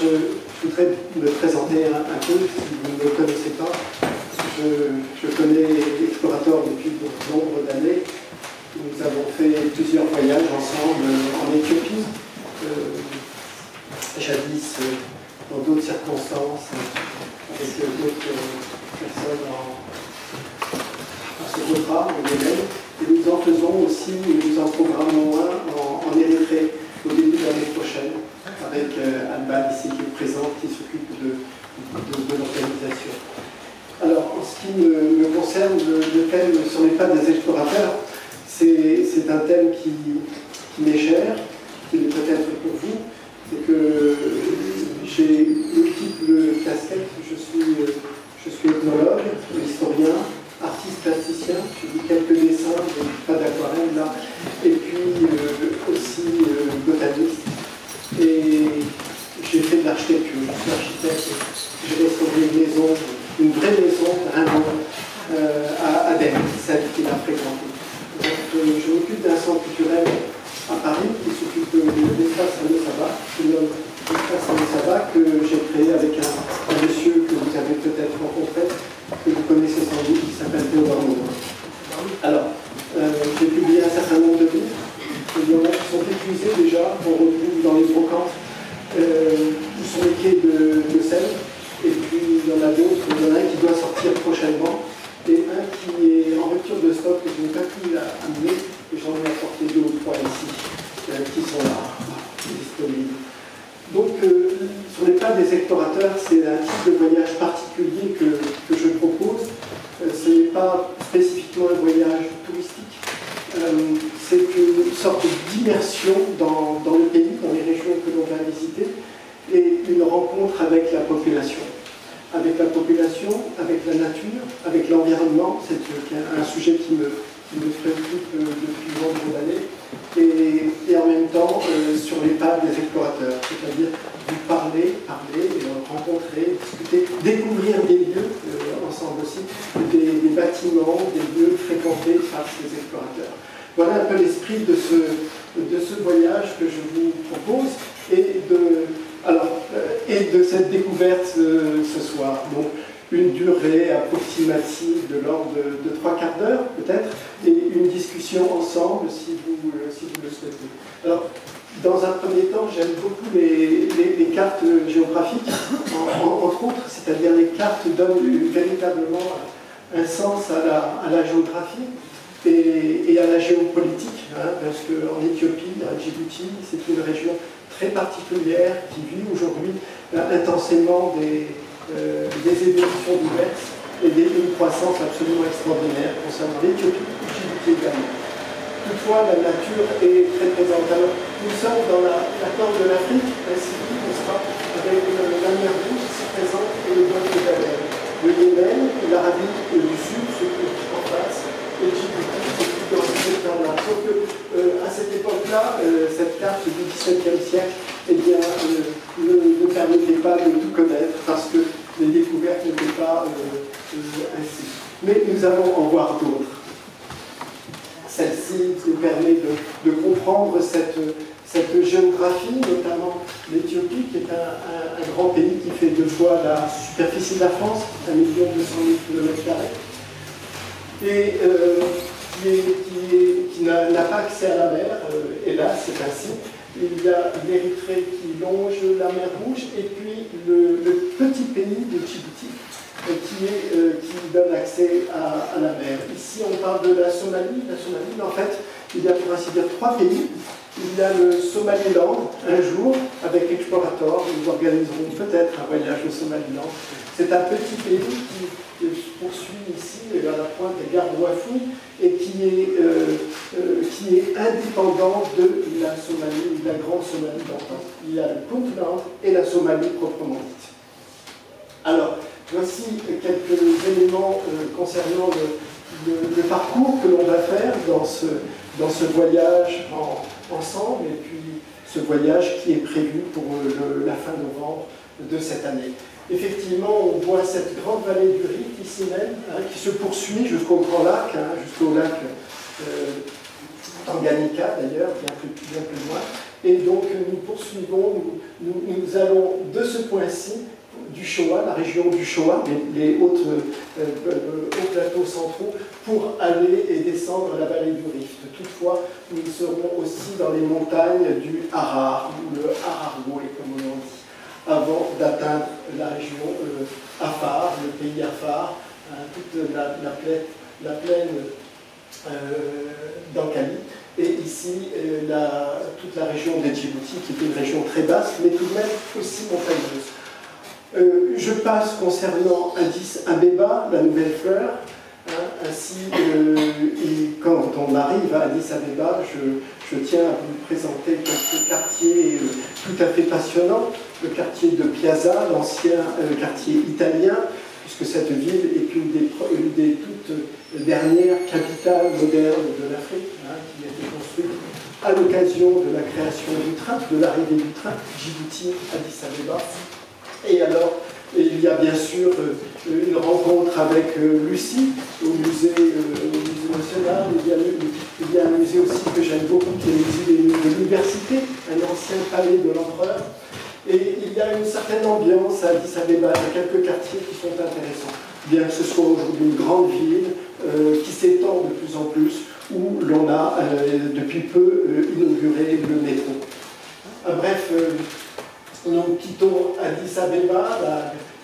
je, voudrais me présenter un, peu, si vous ne me connaissez pas. Je, connais l'explorateur depuis de nombre d'années. Nous avons fait plusieurs voyages ensemble en Éthiopie, euh, jadis euh, dans d'autres circonstances, avec d'autres personnes en, en Socotra, au Yémen. Et nous en faisons aussi, nous en programmons un en, en Érythrée au début de l'année prochaine avec euh, Alban ici qui est présent, qui s'occupe de, l'organisation. Alors, en ce qui me, concerne, le, thème ce n'est pas des explorateurs, c'est un thème qui, m'est cher, qui l'est peut-être pour vous, c'est que j'ai multiples casquettes, je suis, je suis ethnologue, historien, artiste plasticien, j'ai vu quelques dessins, pas d'aquarelle là, et puis euh, aussi euh, botaniste. Et j'ai fait de l'architecture, je suis architecte, j'ai restauré une maison, une vraie maison, Rimbaud, euh, à Aden, celle qu'il a fréquentée. Euh, je m'occupe d'un centre culturel à Paris qui s'occupe de l'espace à Sabah, l'espace à Sabah que j'ai créé avec un, monsieur que vous avez peut-être rencontré, que vous connaissez sans doute, qui s'appelle Théodore Maudin. Alors, euh, j'ai publié un certain nombre de livres il y en a qui sont épuisés déjà, qu'on retrouve dans les brocantes, euh, qui sont les quais de, de Seine. Et puis il y en a d'autres, il y en a un qui doit sortir prochainement, et un qui est en rupture de stock que je n'ai pas pu amener, et j'en ai apporté deux ou trois ici, euh, qui sont là, disponibles. Donc euh, ce n'est pas des explorateurs, c'est un type de voyage particulier que, que je propose. ce n'est pas spécifiquement un voyage euh, c'est une sorte d'immersion dans, le pays, dans les régions que l'on va visiter, et une rencontre avec la population. Avec la population, avec la nature, avec l'environnement, c'est un sujet qui me, me préoccupe euh, depuis nombre d'années, et, en même temps euh, sur les pas des explorateurs, c'est-à-dire Un peu l'esprit de ce, de ce voyage que je vous propose et de, alors, euh, et de cette découverte euh, ce soir. Donc, une durée approximative de l'ordre de, trois quarts d'heure, peut-être, et une discussion ensemble si vous, euh, si vous le souhaitez. Alors, dans un premier temps, j'aime beaucoup les, les, cartes géographiques, entre autres, c'est-à-dire les cartes donnent véritablement un sens à la, à la géographie et, à la géopolitique, hein, parce qu'en Éthiopie, à Djibouti, c'est une région très particulière qui vit aujourd'hui euh, intensément des, euh, des évolutions diverses et une croissance absolument extraordinaire concernant l'Éthiopie et Djibouti également. Toutefois, la nature est très présente. Alors, nous sommes dans la, corne de l'Afrique, ainsi n'est-ce pas, avec la mer Rouge ici présente et le golfe d'Aden. Le Yémen, l'Arabie du Sud, ce qui et Djibouti dans ce secteur-là. Sauf qu'à cette époque-là, euh, cette carte du XVIIe siècle eh bien, euh, ne, permettait pas de tout connaître parce que les découvertes n'étaient pas euh, ainsi. Mais nous allons en voir d'autres. Celle-ci nous permet de, comprendre cette, cette, géographie, notamment l'Éthiopie, qui est un, grand pays qui fait deux fois la superficie de la France, 1 million 200 000 km et euh, qui, n'a pas accès à la mer, euh, hélas, c'est ainsi. Il y a l'Érythrée qui longe la mer Rouge, et puis le, petit pays de Djibouti, euh, qui, donne accès à, la mer. Ici, on parle de la Somalie. La Somalie, en fait, il y a pour ainsi dire trois pays. Il y a le Somaliland, un jour, avec Explorator, nous organiserons peut-être un voyage au Somaliland. C'est un petit pays qui se poursuit ici à la pointe des gardes et qui est, euh, euh, qui est indépendant de la Somalie, de la grande Somalie d'antan. Il y a le Puntland et la Somalie proprement dite. Alors, voici quelques éléments euh, concernant le, parcours que l'on va faire dans ce voyage ensemble et puis ce voyage qui est prévu pour la fin novembre de cette année effectivement, on voit cette grande vallée du Rite ici même, hein, qui se poursuit jusqu'au Grand Lac, hein, jusqu'au lac euh, Tanganyika d'ailleurs, bien plus, loin. Et donc nous poursuivons, nous, allons de ce point-ci du Shoah, la région du Shoah, les, hautes, euh, euh, hauts plateaux centraux, pour aller et descendre la vallée du Rift. Toutefois, nous serons aussi dans les montagnes du Harar, le dit, avant d'atteindre la région euh, Afar, le pays Afar, hein, toute la, la, plaine, la plaine d'Ankali et ici toute la région de Djibouti, qui est une région très basse, mais tout de même aussi montagneuse. Euh, je passe concernant Addis Abeba, la nouvelle fleur. Hein, ainsi, euh, quand on arrive à Addis Abeba, je, tiens à vous présenter quelques quartiers euh, tout à fait passionnants. Le quartier de Piazza, l'ancien quartier italien, puisque cette ville est une des, toutes dernières capitales modernes de l'Afrique, hein, qui a été construite à l'occasion de la création du train, de l'arrivée du train, Djibouti-Addis Abeba. Et alors, il y a bien sûr euh, une rencontre avec euh, Lucie au musée, euh, national. Il y, a, un musée aussi que j'aime beaucoup, qui est le musée de l'université, un ancien palais de l'empereur. Et il y a une certaine ambiance à Addis Abeba. Il y a quelques quartiers qui sont intéressants. Bien que ce soit aujourd'hui une grande ville qui s'étend de plus en plus, où l'on a depuis peu inauguré le métro. bref, nous quittons Addis Abeba,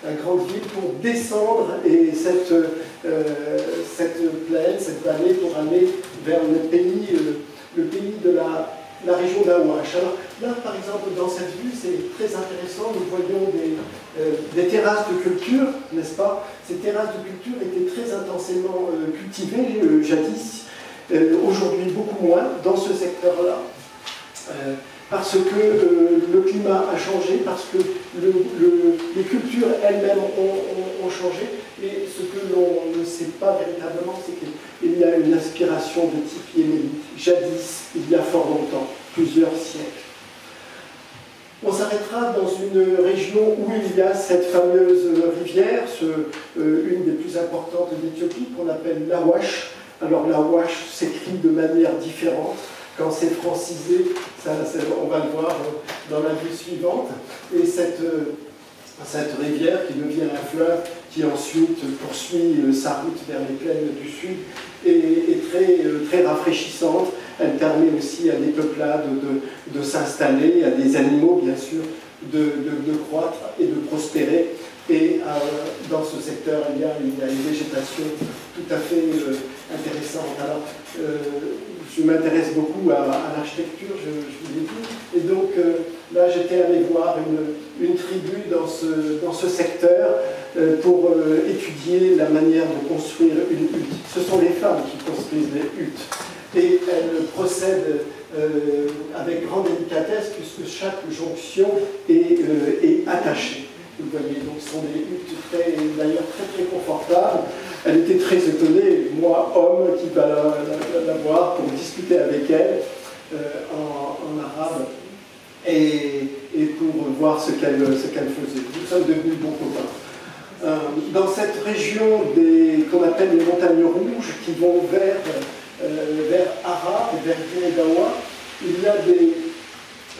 la, grande ville, pour descendre et cette, euh, cette plaine, cette vallée, pour aller vers le pays, euh, le pays de la, région d'Awash. Alors dans cette vue, c'est très intéressant, nous voyons des, euh, terrasses de culture, n'est-ce pas? Ces terrasses de culture étaient très intensément cultivées jadis, aujourd'hui beaucoup moins dans ce secteur-là. Parce que euh, le climat a changé, parce que les cultures elles-mêmes ont, changé, et ce que l'on ne sait pas véritablement, c'est qu'il y a une inspiration de type yéménite, jadis, il y a fort longtemps, plusieurs siècles. On s'arrêtera dans une région où il y a cette fameuse rivière, euh, une des plus importantes d'Éthiopie, qu'on appelle l'Awash. Alors l'Awash s'écrit de manière différente quand c'est francisé, on va le voir dans la vue suivante. Et cette, euh, cette rivière qui devient un fleuve qui ensuite poursuit euh, sa route vers les plaines du sud est, très, euh, très rafraîchissante. Elle permet aussi à des peuplades de, de s'installer, à des animaux bien sûr de, de, croître et de prospérer. Et dans ce secteur, il y, a, il y, a, une végétation tout à fait intéressante. Alors, je m'intéresse beaucoup à, l'architecture, je, vous l'ai dit. Et donc euh, là, j'étais allé voir une, tribu dans ce, dans ce secteur euh, pour euh, étudier la manière de construire une hutte. Ce sont les femmes qui construisent les huttes. Et elles procèdent avec grande délicatesse puisque chaque jonction est, est attachée. Vous voyez, donc ce sont des huttes d'ailleurs très très confortables. Elle était très étonnée, moi, homme, qui va la, voir pour discuter avec elle euh, en, arabe et, pour voir ce qu'elle faisait. Nous sommes devenus bons copains. Euh, dans cette région qu'on appelle les montagnes rouges, qui vont vers, euh, vers Ara vers Guinée-Dawa, il y a des,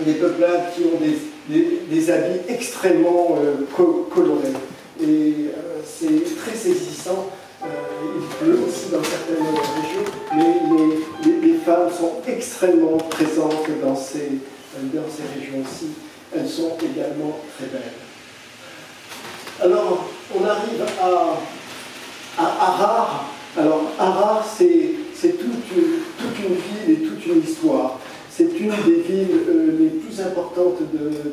des peuplades qui ont des des, habits extrêmement euh, colorés. Et euh, c'est très saisissant. Euh, il pleut aussi dans certaines régions, mais les, femmes sont extrêmement présentes dans ces, dans ces régions-ci. Elles sont également très belles. Alors, on arrive à, à Harar. Alors, Harar, c'est toute, toute une ville et toute une histoire. C'est une des villes euh, les plus importantes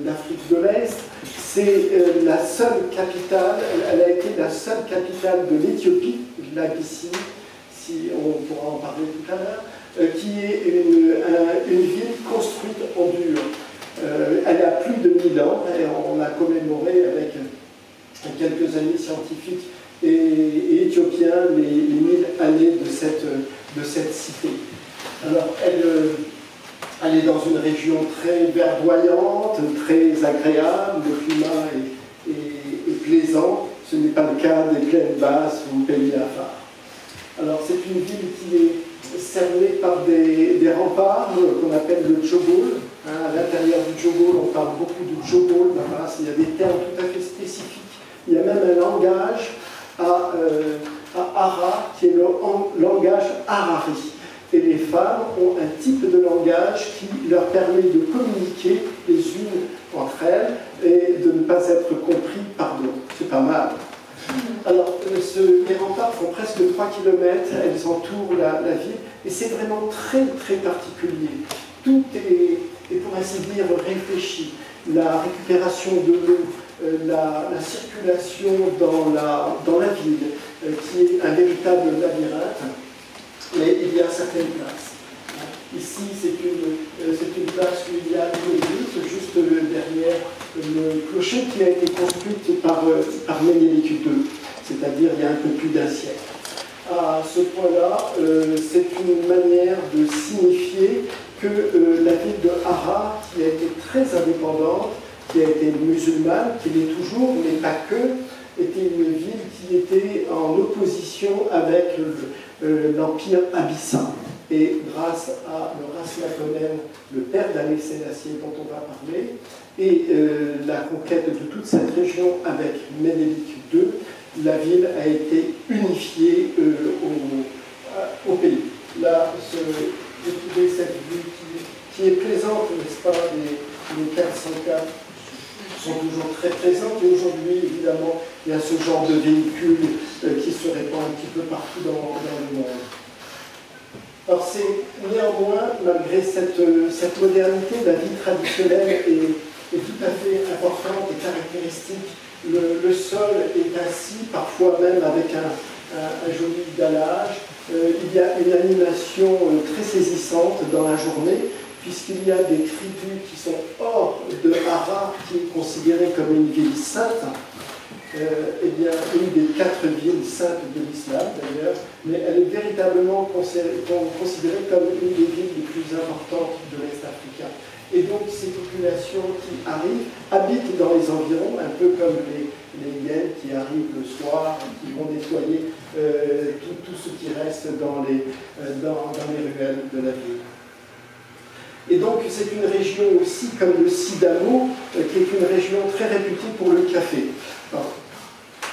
d'Afrique de, l'Est. C'est euh, la seule capitale, elle a été la seule capitale de l'Éthiopie, l'Abyssinie, si on pourra en parler tout à l'heure, euh, qui est une, ville construite en dur. elle a plus de 1000 ans et on a commémoré avec quelques amis scientifiques et, éthiopiens les, les 1000 années de cette, de cette cité. Alors, elle elle est dans une région très verdoyante, très agréable, le climat est, plaisant. Ce n'est pas le cas des plaines basses ou pays Afar. Alors c'est une ville qui est cernée par des, remparts qu'on appelle le Tchobol, Hein, à l'intérieur du Jogol, on parle beaucoup de là-bas, il y a des termes tout à fait spécifiques. Il y a même un langage à, euh, à Ara qui est le langage Harari. Et les femmes ont un type de langage qui leur permet de communiquer les unes entre elles et de ne pas être compris par d'autres. C'est pas mal. Alors, euh, les remparts font presque 3 km, elles entourent la, ville, et c'est vraiment très, très particulier. Tout est, pour ainsi dire, réfléchi. La récupération de l'eau, euh, la, circulation dans la, ville, euh, qui est un véritable labyrinthe, mais il y a certaines places. Ici, c'est une, une, place où il y a une église, juste derrière le clocher qui a été construite par, par II c'est-à-dire il y a un peu plus d'un siècle. À ce point-là, euh, c'est une manière de signifier que euh, la ville de Hara, qui a été très indépendante, qui a été musulmane, qui l'est toujours, mais pas que, était une ville qui était en opposition avec l'Empire abyssin. Et grâce à le Ras le père d'Alé Sélassié dont on va parler, et euh, la conquête de toute cette région avec Ménélique II, la ville a été unifiée euh, euh, au, pays. Là, j'ai trouvé cette vue qui, est présente, n'est-ce pas Les, les 404 sont toujours très présentes et aujourd'hui, évidemment, il y a ce genre de véhicule euh, qui se répand un petit peu partout dans, le monde. Alors c'est néanmoins, malgré cette, cette, modernité, la vie traditionnelle est, tout à fait importante et caractéristique le, sol est assis, parfois même avec un, joli dallage. Euh, il y a une animation euh, très saisissante dans la journée, puisqu'il y a des tribus qui sont hors de Hara, qui est considérée comme une ville sainte. Euh, eh bien, une des quatre villes saintes de l'islam d'ailleurs, mais elle est véritablement considérée comme une des villes les plus importantes de l'Est africain. Et donc ces populations qui arrivent habitent dans les environs, un peu comme les, les qui arrivent le soir, qui vont nettoyer euh, tout, ce qui reste dans les, euh, dans, les ruelles de la ville. Et donc c'est une région aussi comme le Sidamo, euh, qui est une région très réputée pour le café.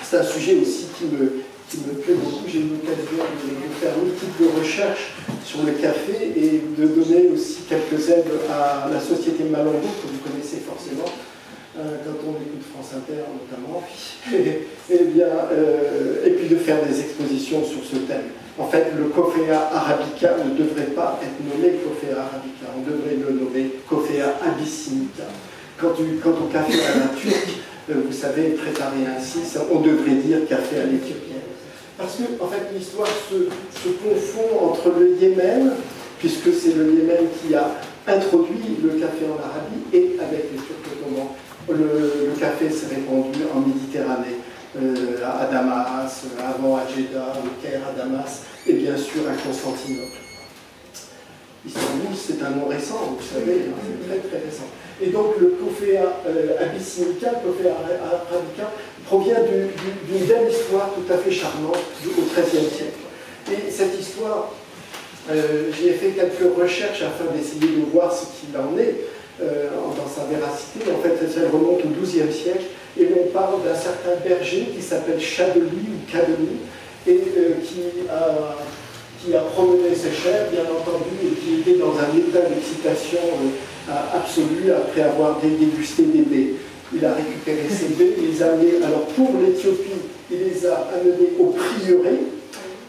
C'est un sujet aussi qui me, plaît beaucoup. J'ai eu l'occasion de, faire multiples recherches sur le café et de donner aussi quelques aides à la société Malongo, que vous connaissez forcément, euh, quand on écoute France Inter notamment, et, bien, euh, et puis de faire des expositions sur ce thème. En fait, le Coffea arabica ne devrait pas être nommé Coffea arabica, on devrait le nommer Coffea abyssinica. Quand, on café à la turque, euh, vous savez, préparé ainsi, on devrait dire café à l'éthiopien. Parce que, en fait, l'histoire se, confond entre le Yémen, puisque c'est le Yémen qui a introduit le café en Arabie, et avec les Turcs ottomans. Le, café s'est répandu en Méditerranée, à Damas, avant à Jeddah, au Caire, à Damas, et bien sûr à Constantinople. Istanbul, c'est un nom récent, vous savez, hein, c'est très très récent. Et donc le Cofea euh, abyssinica, le Cofea arabica, provient d'une belle histoire tout à fait charmante au XIIIe siècle. Et cette histoire, euh, j'ai fait quelques recherches afin d'essayer de voir ce qu'il en est euh, dans sa véracité. En fait, elle remonte au XIIe siècle et on parle d'un certain berger qui s'appelle Chadely ou Cadely et euh, qui, a, promené ses chèvres, bien entendu, et qui était dans un état d'excitation absolue après avoir dégusté des baies il a récupéré ses baies, il les a amenés, alors pour l'Éthiopie, il les a amenés au prieuré,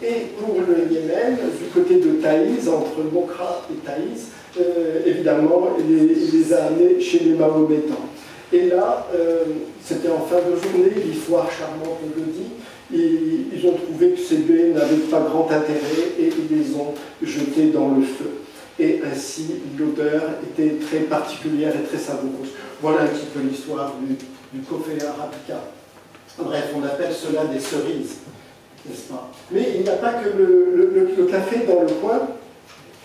et pour le Yémen, du côté de Thaïs, entre Mokra et Thaïs, euh, évidemment, il les, a amenés chez les Mahométans. Et là, euh, c'était en fin de journée, l'histoire charmante le dit, ils ont trouvé que ces baies n'avaient pas grand intérêt et ils les ont jetées dans le feu. Et ainsi, l'odeur était très particulière et très savoureuse. Voilà un petit peu l'histoire du, du arabica. Bref, on appelle cela des cerises, n'est-ce pas? Mais il n'y a pas que le, café dans le coin,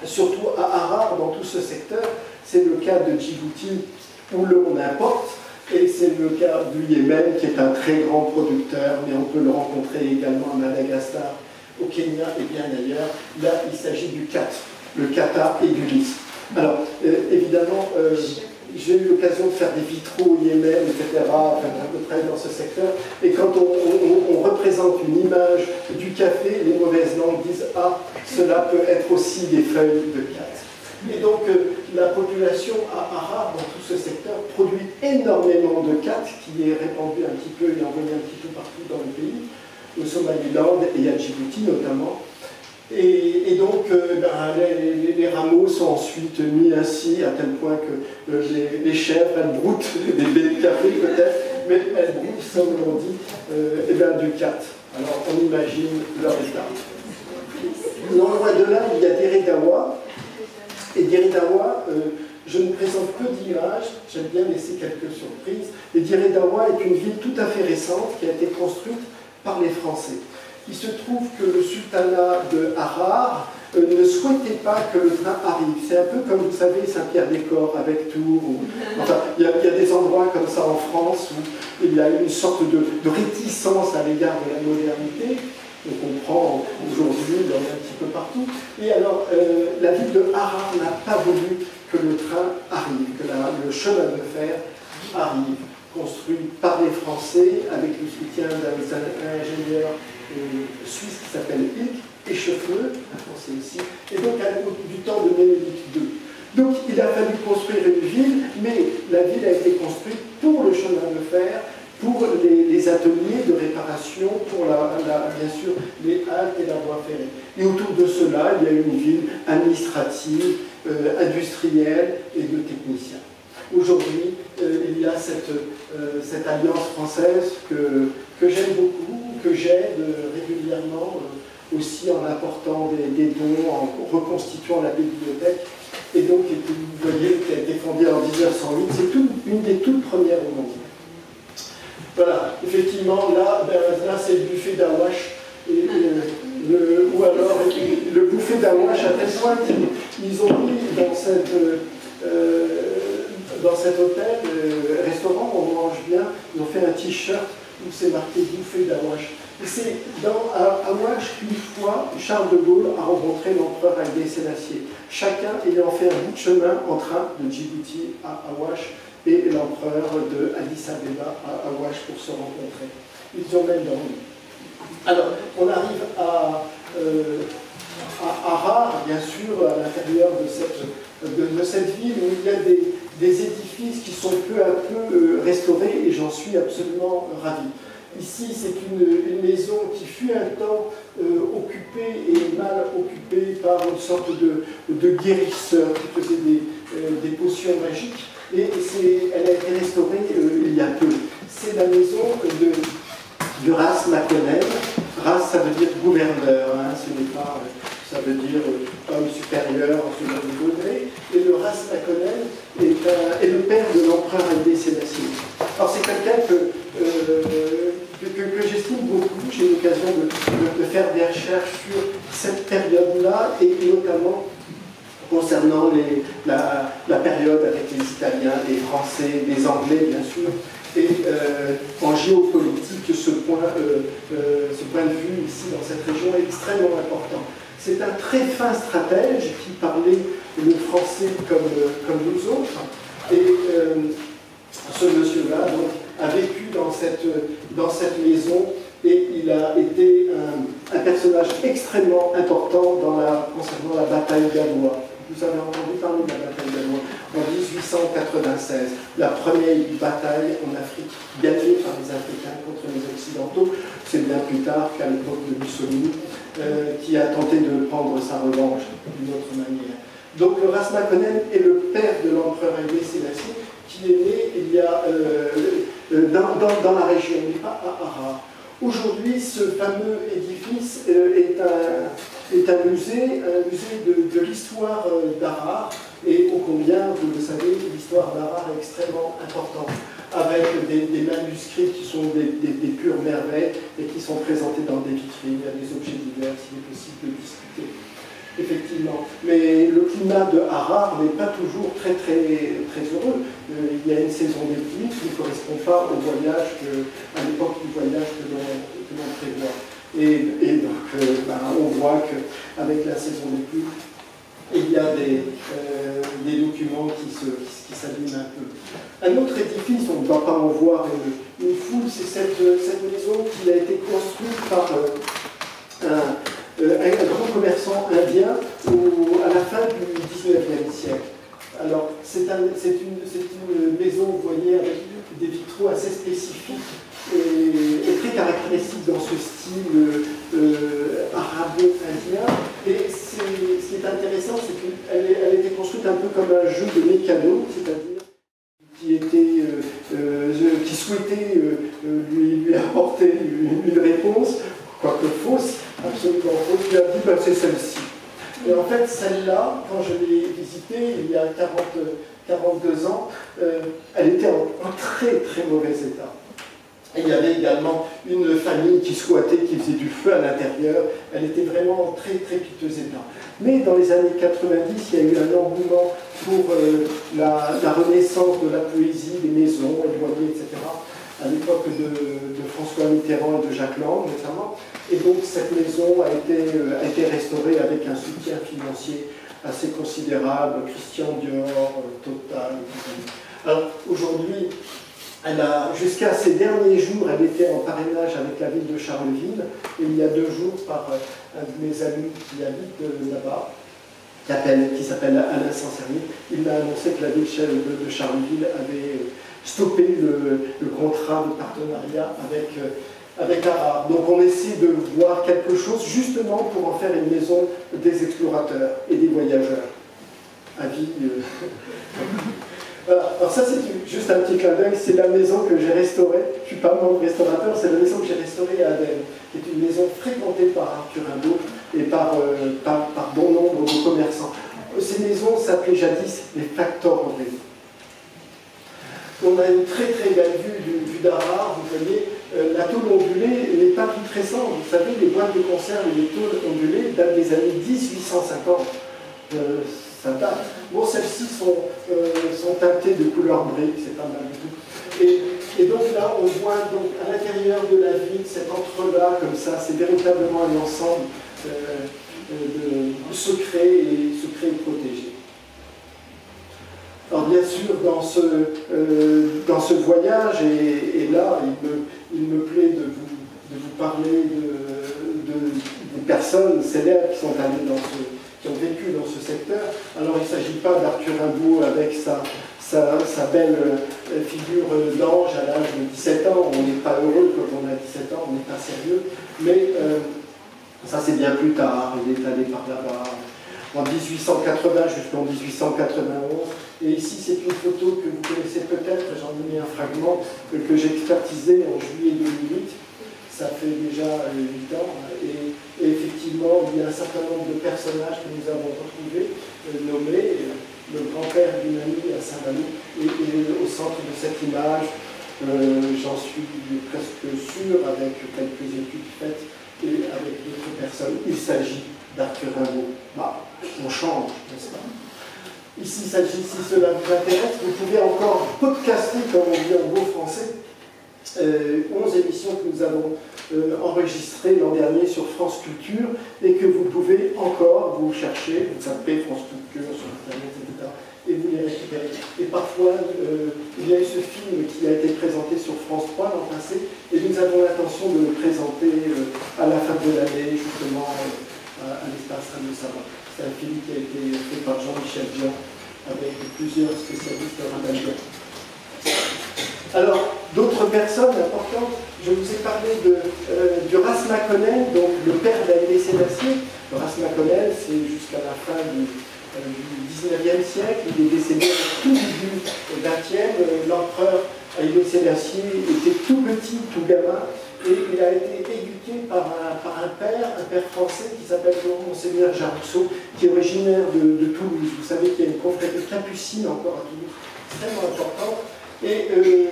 surtout à Harar, dans tout ce secteur. C'est le cas de Djibouti, où l'on importe, et c'est le cas du Yémen, qui est un très grand producteur, mais on peut le rencontrer également à Madagascar, au Kenya et bien ailleurs. Là, il s'agit du kat, le kata et du lys. Alors, évidemment, j'ai eu l'occasion de faire des vitraux Yémen, etc., enfin, à peu près dans ce secteur. Et quand on, représente une image du café, les mauvaises langues disent Ah, cela peut être aussi des feuilles de cat. Et donc, euh, la population arabe dans tout ce secteur produit énormément de cat qui est répandu un petit peu et envoyé un petit peu partout dans le pays, au Somaliland et à Djibouti notamment. Et, donc, euh, ben, les, rameaux sont ensuite mis ainsi, à tel point que euh, les, chèvres, elles broutent des baies de café peut-être, mais elles broutent, comme on dit, euh, ben, du cat. Alors, on imagine leur état. Non loin de là, il y a Diridawa. Et Diridawa, je ne présente que d'images, j'aime bien laisser quelques surprises. Et Diridawa est une ville tout à fait récente qui a été construite par les Français il se trouve que le sultanat de Harar euh, ne souhaitait pas que le train arrive. C'est un peu comme, vous savez, Saint-Pierre-des-Corps avec Tours. enfin, il y, a, des endroits comme ça en France où il y a une sorte de, réticence à l'égard de la modernité. On comprend aujourd'hui, a un petit peu partout. Et alors, euh, la ville de Harar n'a pas voulu que le train arrive, que le chemin de fer arrive, construit par les Français avec le soutien d'un ingénieur suisse qui s'appelle Hick, Échefleux, un français aussi, et donc à du temps de Ménélique II. Donc il a fallu construire une ville, mais la ville a été construite pour le chemin de fer, pour les, ateliers de réparation, pour bien sûr les haltes et la voie ferrée. Et autour de cela, il y a une ville administrative, euh, industrielle et de techniciens. Aujourd'hui, euh, il y a cette, euh, cette alliance française que, que j'aime beaucoup, que j'aide régulièrement aussi en apportant des, dons, en reconstituant la bibliothèque. Et donc, vous voyez, qui a été fondée en 1908, c'est une des toutes premières au monde. Voilà, effectivement, là, ben, là c'est le buffet d'Awash. ou alors le buffet d'Awash à tel point qu'ils ont mis dans, cette, euh, dans cet hôtel, euh, restaurant, on mange bien, ils ont fait un t-shirt où c'est marqué bouffée d'Awash. C'est dans Awash qu'une fois, Charles de Gaulle a rencontré l'empereur Haïdé Sélassié, chacun ayant fait un bout de chemin en train de Djibouti à Awash et l'empereur de Addis Abeba à Awash pour se rencontrer. Ils ont même dormi. Alors, on arrive à, euh, à bien sûr, à l'intérieur de cette, de, cette ville où il y a des, des édifices qui sont peu à peu euh, restaurés et j'en suis absolument ravi. Ici, c'est une, maison qui fut un temps euh, occupée et mal occupée par une sorte de, de guérisseur qui faisait des, euh, des potions magiques. Et elle a été restaurée il y a peu. C'est la maison de, de Ras Makonnen. Ras, ça veut dire gouverneur, hein, ce n'est pas ça veut dire euh, homme supérieur en second degré, et le Ras Makonnen est, le père de l'empereur Haïdé Sélassié. Alors c'est quelqu'un euh, que, que, j'estime beaucoup, j'ai l'occasion de, faire des recherches sur cette période-là, et notamment concernant la, période avec les Italiens, les Français, les Anglais bien sûr, et euh, en géopolitique, ce point, ce point de vue ici dans cette région est extrêmement important. C'est un très fin stratège qui parlait le français comme, nous autres. Et euh, ce monsieur-là a vécu dans cette, maison et il a été un, personnage extrêmement important dans la, concernant la bataille d'Alois. Vous avez entendu parler de la bataille d'Alois en 1896, la première bataille en Afrique gagnée par les Africains contre les Occidentaux. C'est bien plus tard qu'à l'époque de Mussolini, euh, qui a tenté de prendre sa revanche d'une autre manière. Donc le Ras est le père de l'empereur Haïlé Sélassié, qui est né il y a, euh, euh, dans, la région, mais pas à Harar. Aujourd'hui, ce fameux édifice est un, est, un, musée, un musée de, de l'histoire d'Harar, et ô combien, vous le savez, l'histoire d'Harar est extrêmement importante avec des, manuscrits qui sont des, pures merveilles et qui sont présentés dans des vitrines, il y a des objets divers, s'il est possible de discuter. Effectivement. Mais le climat de Harar n'est pas toujours très, très, très heureux. Euh, il y a une saison des qui ne correspond pas au voyage à l'époque du voyage que l'on prévoit. Et, euh, voit qu'avec la saison des pluies, il y a des, euh, vent qui, s'allume un peu. Un autre édifice, on ne va pas en voir une, foule, c'est cette, maison qui a été construite par un, un, grand commerçant indien à la fin du 19e siècle. Alors, c'est un, une, maison, vous voyez, avec des vitraux assez spécifiques et, très caractéristique dans ce style euh, arabo-indien. Et ce qui est intéressant, c'est qu'elle elle était construite un peu comme un jeu de mécano, c'est-à-dire qui, euh, euh, qui souhaitait lui, apporter une, réponse, quoique fausse, absolument fausse, lui a dit ben, c'est celle-ci. Et en fait, celle-là, quand je l'ai visitée il y a 40, 42 ans, elle était en très très mauvais état il y avait également une famille qui squattait, qui faisait du feu à l'intérieur. Elle était vraiment en très très piteux état. Mais dans les années 90, il y a eu un engouement pour euh, la, renaissance de la poésie, des maisons, éloignées, etc. À l'époque de, François Mitterrand et de Jacques Lang notamment. Et donc cette maison a été, euh, restaurée avec un soutien financier assez considérable, Christian Dior, euh, Total. Alors aujourd'hui, jusqu'à ces derniers jours, elle était en parrainage avec la ville de Charleville. Et il y a deux jours, par euh, un de mes amis qui habite euh, là-bas, qui s'appelle Alain Sancerny, il m'a annoncé que la ville de Charleville avait euh, stoppé le, contrat de partenariat avec, avec Donc on essaie de voir quelque chose justement pour en faire une maison des explorateurs et des voyageurs. Avis. Alors ça c'est juste un petit clin d'œil, c'est la maison que j'ai restaurée, je ne suis pas membre restaurateur, c'est la maison que j'ai restaurée à Aden, qui est une maison fréquentée par Arthur Rimbaud et par, euh, bon nombre de commerçants. Ces maisons s'appelaient jadis les factoreries. On a une très très belle vue du, du vous voyez, euh, la tôle ondulée n'est pas toute récente. Vous savez, les boîtes de conserve et les tôles ondulées datent des années 1850. Euh, Bon, celles-ci sont, euh, sont teintées de couleur brique, c'est pas mal du tout. Et, donc là, on voit donc à l'intérieur de la ville cet entre-là, comme ça, c'est véritablement un ensemble euh, euh, de secrets et secrets protégés. Alors bien sûr, dans ce, dans ce voyage, et, là, il me, il me, plaît de vous, de vous parler de, de, des personnes célèbres qui sont allées dans ce, vécu dans ce secteur. Alors il ne s'agit pas d'Arthur Rimbaud avec sa, sa, belle euh, figure d'ange à l'âge de 17 ans. On n'est pas heureux quand on a 17 ans, on n'est pas sérieux. Mais euh, ça c'est bien plus tard, il est allé par là-bas en 1880 jusqu'en 1891. Et ici, c'est une photo que vous connaissez peut-être, j'en ai mis un fragment que j'ai expertisé en juillet 2008 ça fait déjà 8 euh, ans. Et, effectivement, il y a un certain nombre de personnages que nous avons retrouvés, euh, nommés. Euh, le grand-père d'une amie à Saint-Malo est, au centre de cette image. J'en suis presque sûr, avec quelques études faites et avec d'autres personnes. Il s'agit d'Arthur Rimbaud. Bah, on change, n'est-ce pas? Ici, si cela vous intéresse, vous pouvez encore podcaster, comme on dit en beau français, 11 euh, émissions que nous avons euh, enregistrées l'an dernier sur France Culture et que vous pouvez encore vous chercher, vous tapez France Culture sur Internet, etc. et vous les récupérez. Et parfois, euh, il y a eu ce film qui a été présenté sur France 3 l'an passé et nous avons l'intention de le présenter à la fin de l'année, justement, à, l'espace Radio Savoir. C'est un film qui a été fait par Jean-Michel Jean avec plusieurs spécialistes radiophoniques. Alors, d'autres personnes importantes, je vous ai parlé de, euh, donc le père d'Aïlé Sélassié. Le c'est jusqu'à la fin du, 19e euh, siècle, il est décédé au tout début du 20e. Euh, l'empereur Haïlé Sélassié était tout petit, tout gamin, et il a été éduqué par un, père, un père français qui s'appelle Monseigneur Jarousseau, qui est originaire de, de Toulouse. Vous savez qu'il y a une confrérie capucine encore à Toulouse, extrêmement importante. Et euh,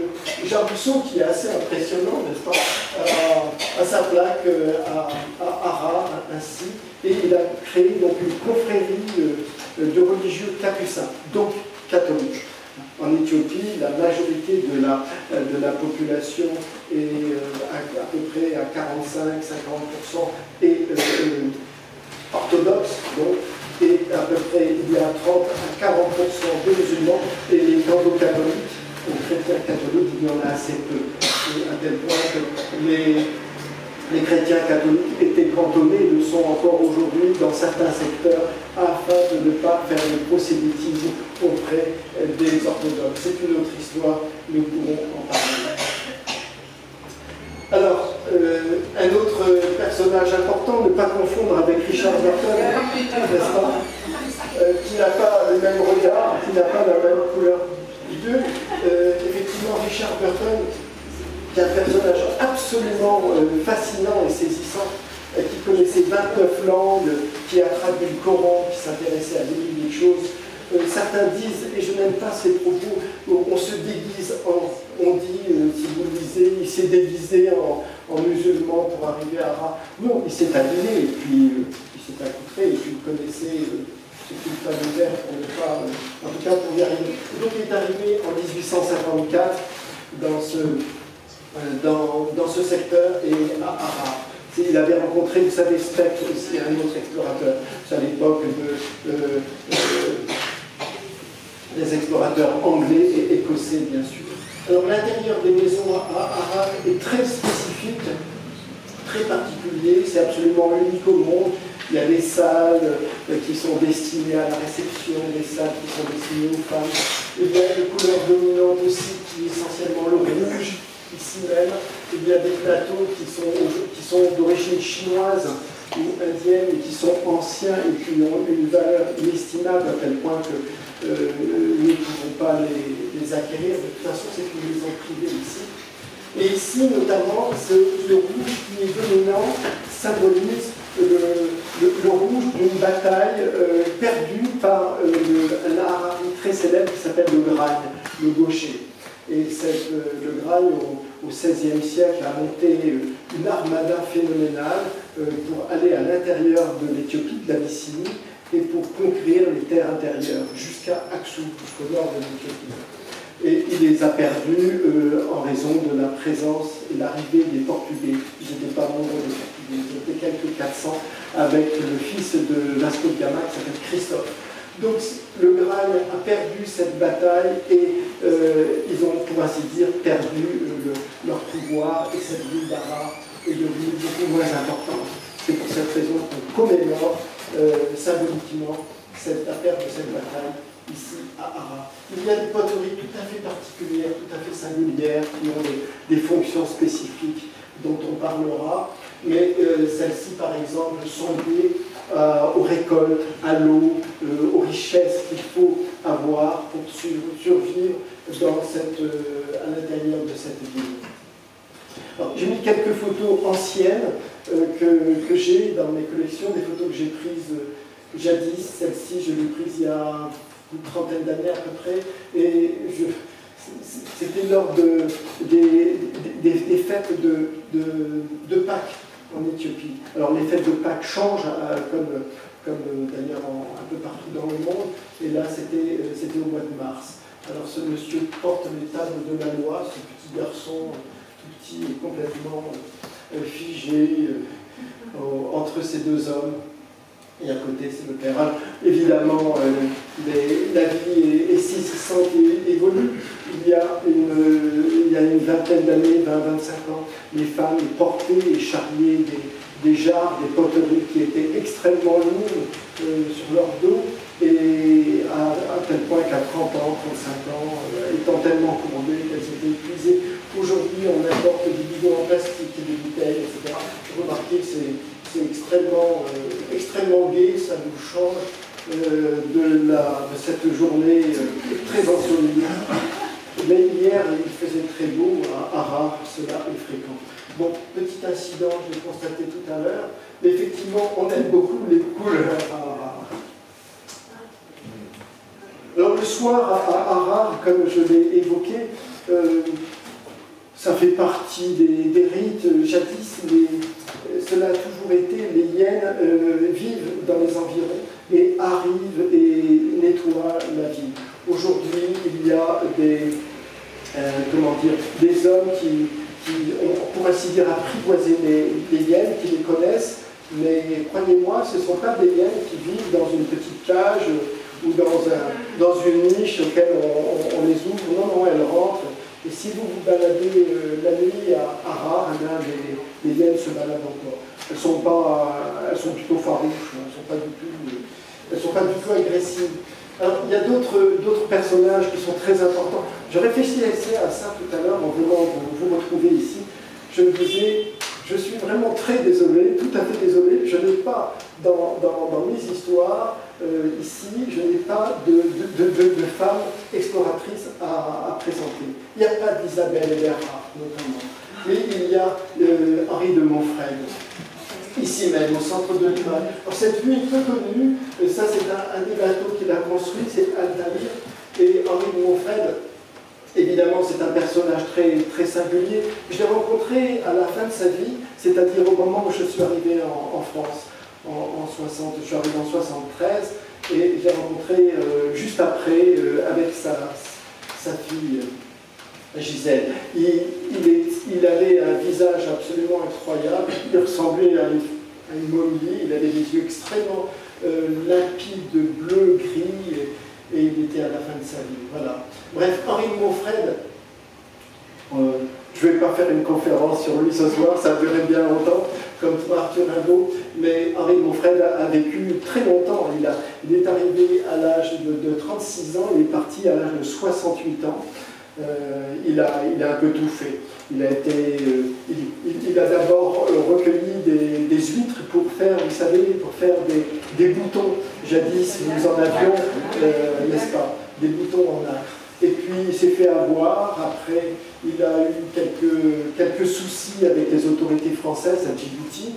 Jean Rousseau, qui est assez impressionnant, n'est-ce pas, euh, à sa plaque euh, à, à ainsi, et il a créé donc une confrérie de religieux capucins, donc catholiques. En Éthiopie, la majorité de la, de la population est à, peu près à 45-50% et orthodoxe, donc, et à peu près près, il y a 30 à 40% de musulmans, et les catholiques, aux chrétiens catholiques, il y en a assez peu. à tel point que les, les chrétiens catholiques étaient cantonnés, le sont encore aujourd'hui dans certains secteurs, afin de ne pas faire de prosélytisme auprès des orthodoxes. C'est une autre histoire, nous pourrons en parler. Alors, euh, un autre personnage important, ne pas confondre avec Richard Burton, n'est-ce pas? Euh, Qui n'a pas le même regard, qui n'a pas la même couleur Euh, effectivement, Richard Burton qui est un personnage absolument euh, fascinant et saisissant, euh, qui connaissait 29 langues, qui a traduit le Coran, qui s'intéressait à de choses. Certains disent, et je n'aime pas ces propos, on se déguise en, on dit, si vous lisez, il s'est déguisé en, musulman pour arriver à Ra. Non, il s'est habillé, et puis il s'est accoutré, et puis il connaissait ce qu'il fallait faire pour ne pas, en tout cas pour y arriver. Donc il est arrivé en 1854 dans ce euh, dans, dans, ce secteur et à Ara. Il avait rencontré, vous savez, Speck aussi, un autre explorateur. C'est à l'époque de, des explorateurs anglais et écossais, bien sûr. Alors l'intérieur des maisons à Ara est très spécifique, très particulier, c'est absolument unique au monde. Il y a des salles euh, qui sont destinées à la réception, des salles qui sont destinées aux femmes. Il y a une couleur dominante aussi qui est essentiellement le rouge ici même, il y a des plateaux qui sont, qui sont d'origine chinoise ou indienne et qui sont anciens et qui ont une valeur inestimable à tel point que euh, nous ne pouvons pas les, acquérir. De toute façon, c'est une maison privée ici. Et ici, notamment, ce, le rouge qui est dominant symbolise le, rouge d'une bataille euh, perdue par euh, un Arabi très célèbre qui s'appelle le Graal, le gaucher. Et euh, le Graal, au XVIe siècle, a monté une armada phénoménale pour aller à l'intérieur de l'Éthiopie, de l'Abyssinie, et pour conquérir les terres intérieures, jusqu'à Aksou, jusqu'au nord de l'Éthiopie. Et il les a perdus en raison de la présence et l'arrivée des Portugais. Ils n'étaient pas nombreux Portugais, ils étaient quelques 400 avec le fils de Vasco de Gama qui s'appelle Christophe. Donc le Graal a perdu cette bataille et euh, ils ont, pour ainsi dire, perdu leur pouvoir et cette ville d'Ara est devenue beaucoup moins importante. C'est pour cette raison qu'on commémore euh, symboliquement cette, la perte de cette bataille ici à Ara. Il y a des poteries tout à fait particulières, tout à fait singulières, qui ont des, fonctions spécifiques dont on parlera, mais euh, celles-ci, par exemple, sont liées euh, aux récoltes, à l'eau, euh, aux richesses qu'il faut avoir pour survivre à l'intérieur de cette ville. J'ai mis quelques photos anciennes que, j'ai dans mes collections, des photos que j'ai prises jadis. Celle-ci, je l'ai prise il y a une trentaine d'années à peu près. Et c'était lors de, des, fêtes de, de Pâques en Éthiopie. Alors les fêtes de Pâques changent, euh, comme, comme euh, d'ailleurs un peu partout dans le monde, et là c'était euh, au mois de mars. Alors ce monsieur porte les tables de la loi, ce petit garçon tout petit et complètement figé entre ces deux hommes. Et à côté, c'est le père. évidemment, la vie est, est saisissante et évolue. Il y a une, vingtaine d'années, 20-25 ans, les femmes portaient et charriaient des, des jarres, des poteries qui étaient extrêmement lourdes euh, sur leur dos, et à, tel point qu'à 30 ans, 35 ans, euh, étant tellement courbées qu'elles étaient épuisées. Aujourd'hui, on importe des bidons en plastique, des bouteilles, etc. Remarquez que c'est extrêmement, euh, extrêmement gai, ça nous change de, la, de, cette journée très ensoleillée. Mais hier, il faisait très beau à Ara, cela est fréquent. Bon, petit incident, je constaté tout à l'heure, mais effectivement, on aime beaucoup les couleurs à. Alors le soir à Ara, comme je l'ai évoqué, euh, ça fait partie des, rites. Jadis, cela a toujours été, les hyènes euh, vivent dans les environs et arrivent et nettoient la ville. Aujourd'hui, il y a des, euh, comment dire, des hommes qui, ont, pour ainsi dire, apprivoisé les, hyènes, qui les connaissent, mais croyez-moi, ce ne sont pas des hyènes qui vivent dans une petite cage ou dans, un, dans une niche auquel on, les ouvre. Non, non, elles rentrent. Et si vous vous baladez euh, la nuit à Harare, eh les, hyènes se baladent encore. Elles sont, pas, elles sont plutôt farouches, elles ne sont pas du tout, elles sont pas du tout agressives. il y a d'autres personnages qui sont très importants. Je réfléchissais à ça tout à l'heure en venant vous, vous retrouver ici. Je me disais, je suis vraiment très désolé, tout à fait désolé, je n'ai pas dans, mes histoires euh, ici, je n'ai pas de, de, femmes exploratrices à, présenter. Il n'y a pas d'Isabelle Eberhard notamment, mais il y a euh, Henri de Montfred, ici même, au centre de l'image. Cette ville peu connue, euh, ça c'est un, des bateaux qu'il a construit, c'est Altamir, et Henri de Montfred Évidemment, c'est un personnage très, singulier. Je l'ai rencontré à la fin de sa vie, c'est-à-dire au moment où je suis arrivé en, France, en, 60, je suis arrivé en 73, et je l'ai rencontré euh, juste après euh, avec sa, sa fille euh, Gisèle. Il, avait un visage absolument incroyable, il ressemblait à une, momie, il avait des yeux extrêmement limpides, bleu, gris, et il était à la fin de sa vie. Voilà. Bref, Henri de Montfred, euh, je ne vais pas faire une conférence sur lui ce soir, ça duré bien longtemps, comme pour Arthur Rimbaud, mais Henri de Montfred a, vécu très longtemps. Il, a, il est arrivé à l'âge de, 36 ans, il est parti à l'âge de 68 ans. Euh, il, a, il a un peu tout fait. Il a, euh, il, a d'abord recueilli des, huîtres pour faire, vous savez, pour faire des, boutons. Jadis, nous en avions, n'est-ce pas, des boutons en art. Et puis il s'est fait avoir. Après, il a eu quelques, soucis avec les autorités françaises à Djibouti.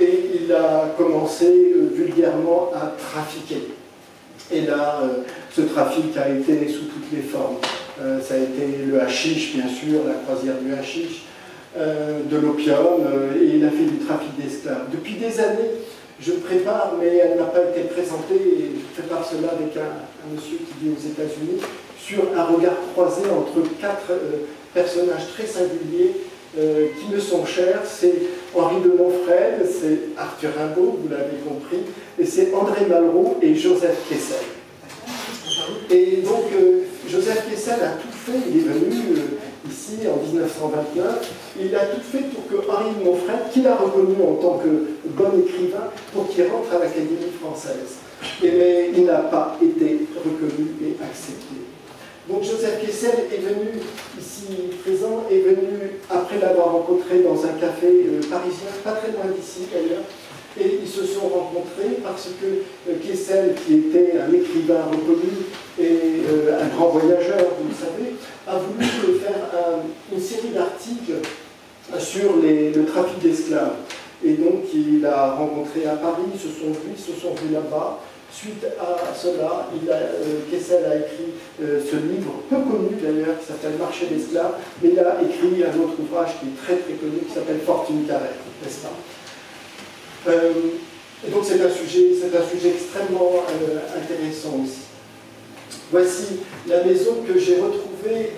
Et il a commencé euh, vulgairement à trafiquer. Et là, euh, ce trafic a été sous toutes les formes. Euh, ça a été le hashish, bien sûr, la croisière du hashish, de l'opium, et il a fait du trafic d'esclaves. Depuis des années, je prépare, mais elle n'a pas été présentée, et je prépare cela avec un, monsieur qui vit aux États-Unis, sur un regard croisé entre quatre euh, personnages très singuliers euh, qui me sont chers. C'est Henri de Montfred, c'est Arthur Rimbaud, vous l'avez compris, et c'est André Malraux et Joseph Kessel. Et donc, euh, Joseph Kessel a tout fait, il est venu ici en 1929, il a tout fait pour que Henri de Montfred, qu'il a reconnu en tant que bon écrivain, pour qu'il rentre à l'Académie française. Mais il n'a pas été reconnu et accepté. Donc Joseph Kessel est venu, ici présent, est venu, après l'avoir rencontré dans un café euh, parisien, pas très loin d'ici d'ailleurs, et ils se sont rencontrés parce que euh, Kessel, qui était un écrivain reconnu et euh, un grand voyageur, vous le savez, a voulu faire une série d'articles sur le trafic d'esclaves. Et donc il a rencontré à Paris, ils se sont vus, ils se sont vus là-bas, Suite à cela, a, euh, Kessel a écrit ce livre, peu connu d'ailleurs, qui s'appelle Marché d'esclaves, mais il a écrit un autre ouvrage qui est très très connu, qui s'appelle Fortune carrée, n'est-ce pas? Et donc c'est un sujet, un sujet extrêmement intéressant aussi. Voici la maison que j'ai retrouvée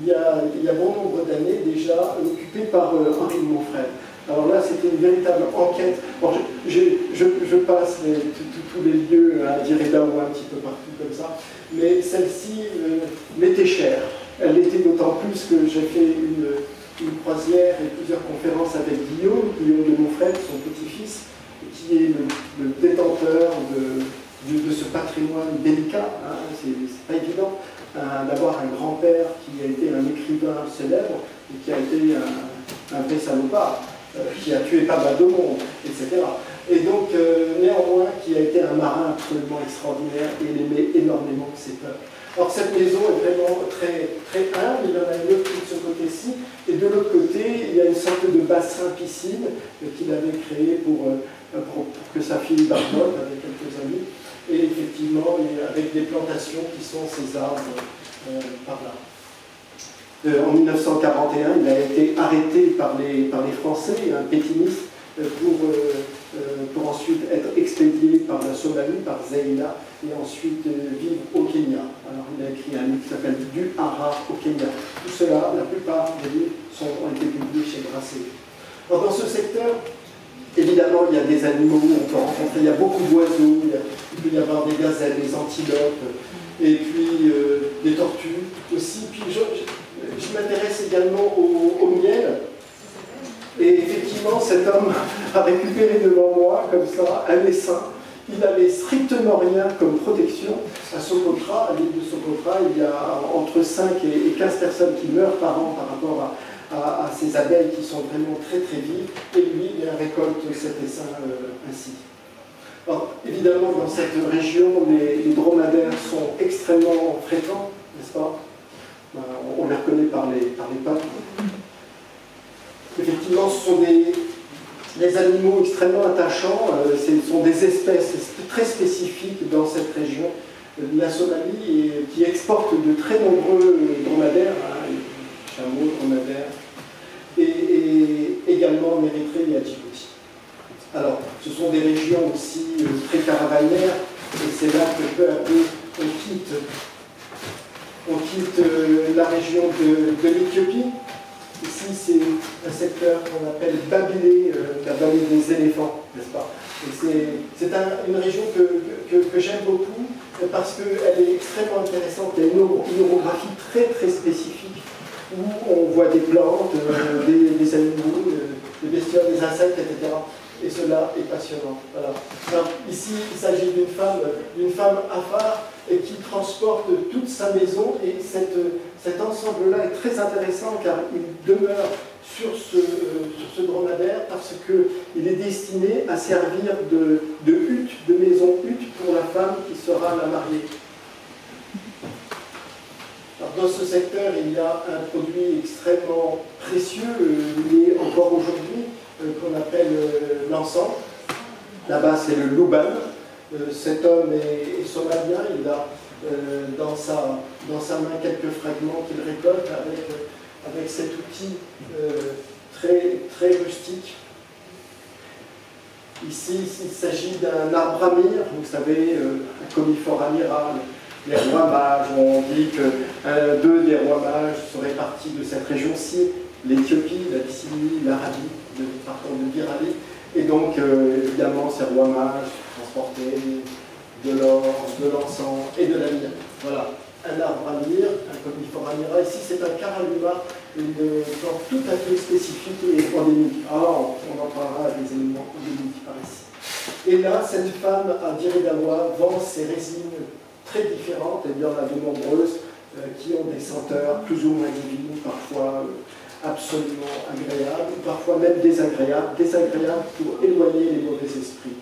il y, a, il, y a, bon nombre d'années déjà, occupée par Henri de Montfred. Alors là, c'était une véritable enquête. je, passe tous les lieux à Direda ou un petit peu partout comme ça, mais celle-ci euh, m'était chère. Elle l'était d'autant plus que j'ai fait une, croisière et plusieurs conférences avec Guillaume, Guillaume de mon frère, son petit-fils, qui est le, détenteur de, ce patrimoine délicat. Hein. C'est pas évident hein, d'avoir un grand-père qui a été un écrivain célèbre et qui a été un, un vrai salopard. Euh, qui a tué pas mal de monde, etc. Et donc, euh, néanmoins, qui a été un marin absolument extraordinaire et il aimait énormément ses peuples. Alors, cette maison est vraiment très, très humble, il y en a une autre de ce côté-ci, et de l'autre côté, il y a une sorte de bassin piscine qu'il avait créé pour, euh, pour, que sa fille barbote avec quelques amis, et effectivement, avec des plantations qui sont ces arbres par là. Euh, en 1941, il a été arrêté par les, par les Français, un pétiniste, euh, pour, euh, pour ensuite être expédié par la Somalie, par Zeina, et ensuite vivre au Kenya. Alors il a écrit un livre qui s'appelle Du Hara au Kenya. Tout cela, la plupart des livres ont été publiés chez Grasset. Alors dans ce secteur, Évidemment, il y a des animaux, on peut rencontrer, il y a beaucoup d'oiseaux, il, peut y avoir des gazelles, des antilopes, et puis euh, des tortues aussi. Puis je, m'intéresse également au, miel. Et effectivement, cet homme a récupéré devant moi, comme ça, un essaim. Il n'avait strictement rien comme protection à Socotra. À l'île de Socotra, il y a entre 5 et 15 personnes qui meurent par an par rapport à, ces abeilles qui sont vraiment très très vives, et lui il récolte cet essaim euh, ainsi. Alors, évidemment, dans cette région, les, dromadaires sont extrêmement fréquents, n'est-ce pas? Ben, on, les reconnaît par les, par les pattes. Effectivement, ce sont des, animaux extrêmement attachants, euh, ce sont des espèces très spécifiques dans cette région. La Somalie qui exporte de très nombreux dromadaires, hein, chameaux, dromadaires, et, et, également en Érythrée et à Djibouti. Alors, ce sont des régions aussi euh, très caravanières, et c'est là que peu à peu on quitte, on quitte euh, la région de, l'Éthiopie. Ici, c'est un secteur qu'on appelle Babilé, euh, la vallée des éléphants, n'est-ce pas? C'est une région que, j'aime beaucoup parce qu'elle est extrêmement intéressante. Il y a une, orographie très très spécifique où on voit des plantes, euh, des, animaux, euh, des bestioles, des insectes, etc. Et cela est passionnant. ici, il s'agit d'une femme, d'une femme et qui transporte toute sa maison. Et cet ensemble-là est très intéressant car il demeure sur ce, ce dromadaire parce qu'il est destiné à servir de, hutte, de maison hutte pour la femme qui sera la mariée dans ce secteur, il y a un produit extrêmement précieux, euh, encore aujourd'hui, euh, qu'on appelle euh, l'encens. Là-bas, c'est le louban. cet homme est, somalien, il a dans, sa, dans sa main quelques fragments qu'il récolte avec, avec cet outil très, très rustique. Ici, il s'agit d'un arbre amir, vous savez, un comifort amiral les rois mages, on dit que euh, deux des rois mages seraient partis de cette région-ci, l'Éthiopie, l'Abyssinie, l'Arabie, partant de Virali. Et donc, euh, évidemment, ces rois mages transportaient de l'or, de l'encens et de la myrrhe. Voilà, un arbre à myrrhe, un amira. Ici, c'est un caraluma, une plante tout à fait spécifique et endémique. Alors, on en parlera des éléments endémiques par ici. Et là, cette femme à Dirédawa vend ses résines très différentes, et il y en a de nombreuses euh, qui ont des senteurs plus ou moins divines, parfois euh, absolument agréables, parfois même désagréables, désagréables pour éloigner les mauvais esprits.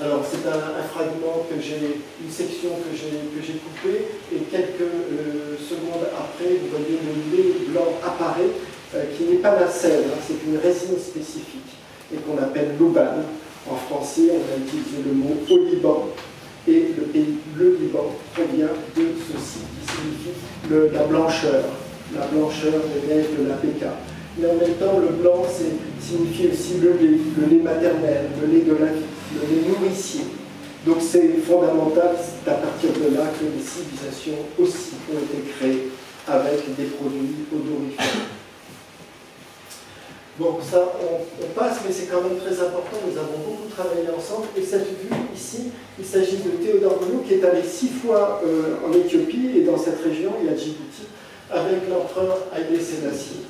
Alors c'est un, fragment que j'ai, une section que j'ai, coupée, et quelques euh, secondes après, vous voyez le lait blanc apparaît, qui n'est pas la sève, hein, c'est une résine spécifique, et qu'on appelle l'ouban. En français, on a utilisé le mot oliban, et le Liban provient de ceci, qui signifie la blancheur, la blancheur des neiges de la Péka. Mais en même temps, le blanc signifie aussi le lait, le lait maternel, le lait de la le lait nourricier. Donc c'est fondamental, c'est à partir de là que les civilisations aussi ont été créées avec des produits odorifères. Bon, ça, on, passe, mais c'est quand même très important. Nous avons beaucoup travaillé ensemble. Et cette vue ici, il s'agit de Théodore Monod, qui est allé six fois euh, en Éthiopie et dans cette région, il y a Djibouti, avec l'empereur Haïlé Sélassie.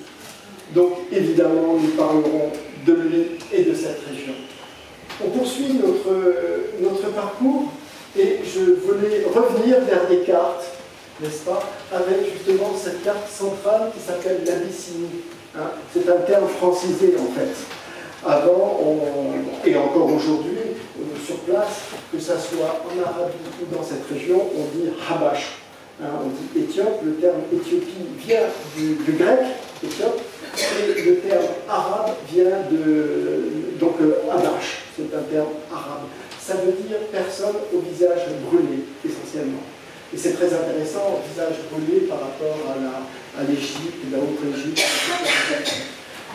Donc, évidemment, nous parlerons de lui et de cette région. On poursuit notre, parcours et je voulais revenir vers des cartes, n'est-ce pas, avec justement cette carte centrale qui s'appelle l'Abyssinie. Hein, c'est un terme francisé en fait. Avant, et encore aujourd'hui, euh, sur place, que ce soit en Arabie ou dans cette région, on dit Habash. Hein, on dit Éthiopie, le terme Éthiopie vient du, grec, Éthiopie, et le terme arabe vient de donc euh, Habash, c'est un terme arabe. Ça veut dire personne au visage brûlé, essentiellement. Et c'est très intéressant, visage brûlé par rapport à l'Égypte, la, à la Haute-Égypte.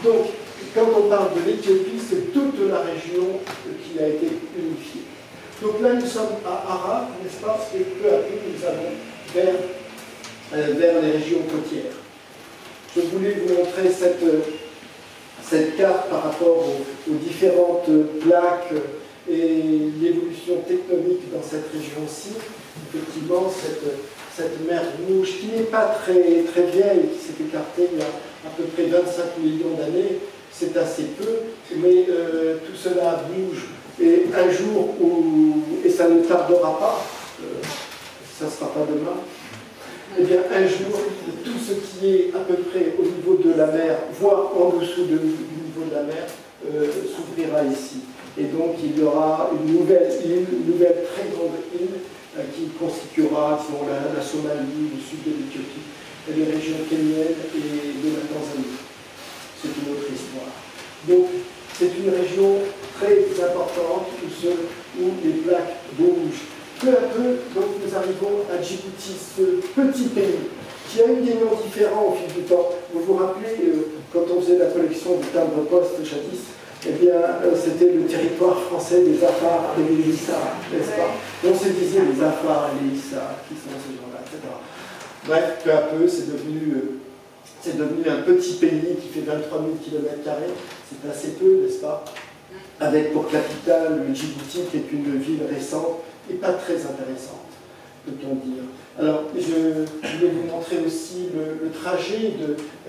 Donc, quand on parle de l'Éthiopie, c'est toute la région qui a été unifiée. Donc là, nous sommes à Arab, n'est-ce pas Et peu à peu, nous allons vers, euh, vers les régions côtières. Je voulais vous montrer cette, cette carte par rapport aux, différentes plaques et l'évolution tectonique dans cette région-ci, effectivement, cette, cette mer Rouge, qui n'est pas très, très vieille, qui s'est écartée il y a à peu près 25 millions d'années, c'est assez peu, mais euh, tout cela bouge. Et un jour, où, et ça ne tardera pas, euh, ça ne sera pas demain, eh bien un jour, tout ce qui est à peu près au niveau de la mer, voire en dessous du niveau de la mer, euh, s'ouvrira ici. Et donc il y aura une nouvelle île, une nouvelle très grande île qui constituera la, la, Somalie, le sud de l'Éthiopie, les régions kenyennes et de la Tanzanie. C'est une autre histoire. Donc c'est une région très importante où, où les plaques bougent peu à peu, donc, nous arrivons à Djibouti, ce petit pays qui a eu des noms différents au fil du temps. Vous vous rappelez, euh, quand on faisait la collection du timbre-poste jadis, eh bien, euh, c'était le territoire français des Afars et des Issa, n'est-ce pas On se disait les Afars et les Issa, qui sont ces gens-là, etc. Bref, peu à peu, c'est devenu, euh, c'est devenu un petit pays qui fait 23 000 km, c'est assez peu, n'est-ce pas? Avec pour capitale Djibouti, qui est une ville récente, et pas très intéressante, peut-on dire. Alors, je, vais vous montrer aussi le, trajet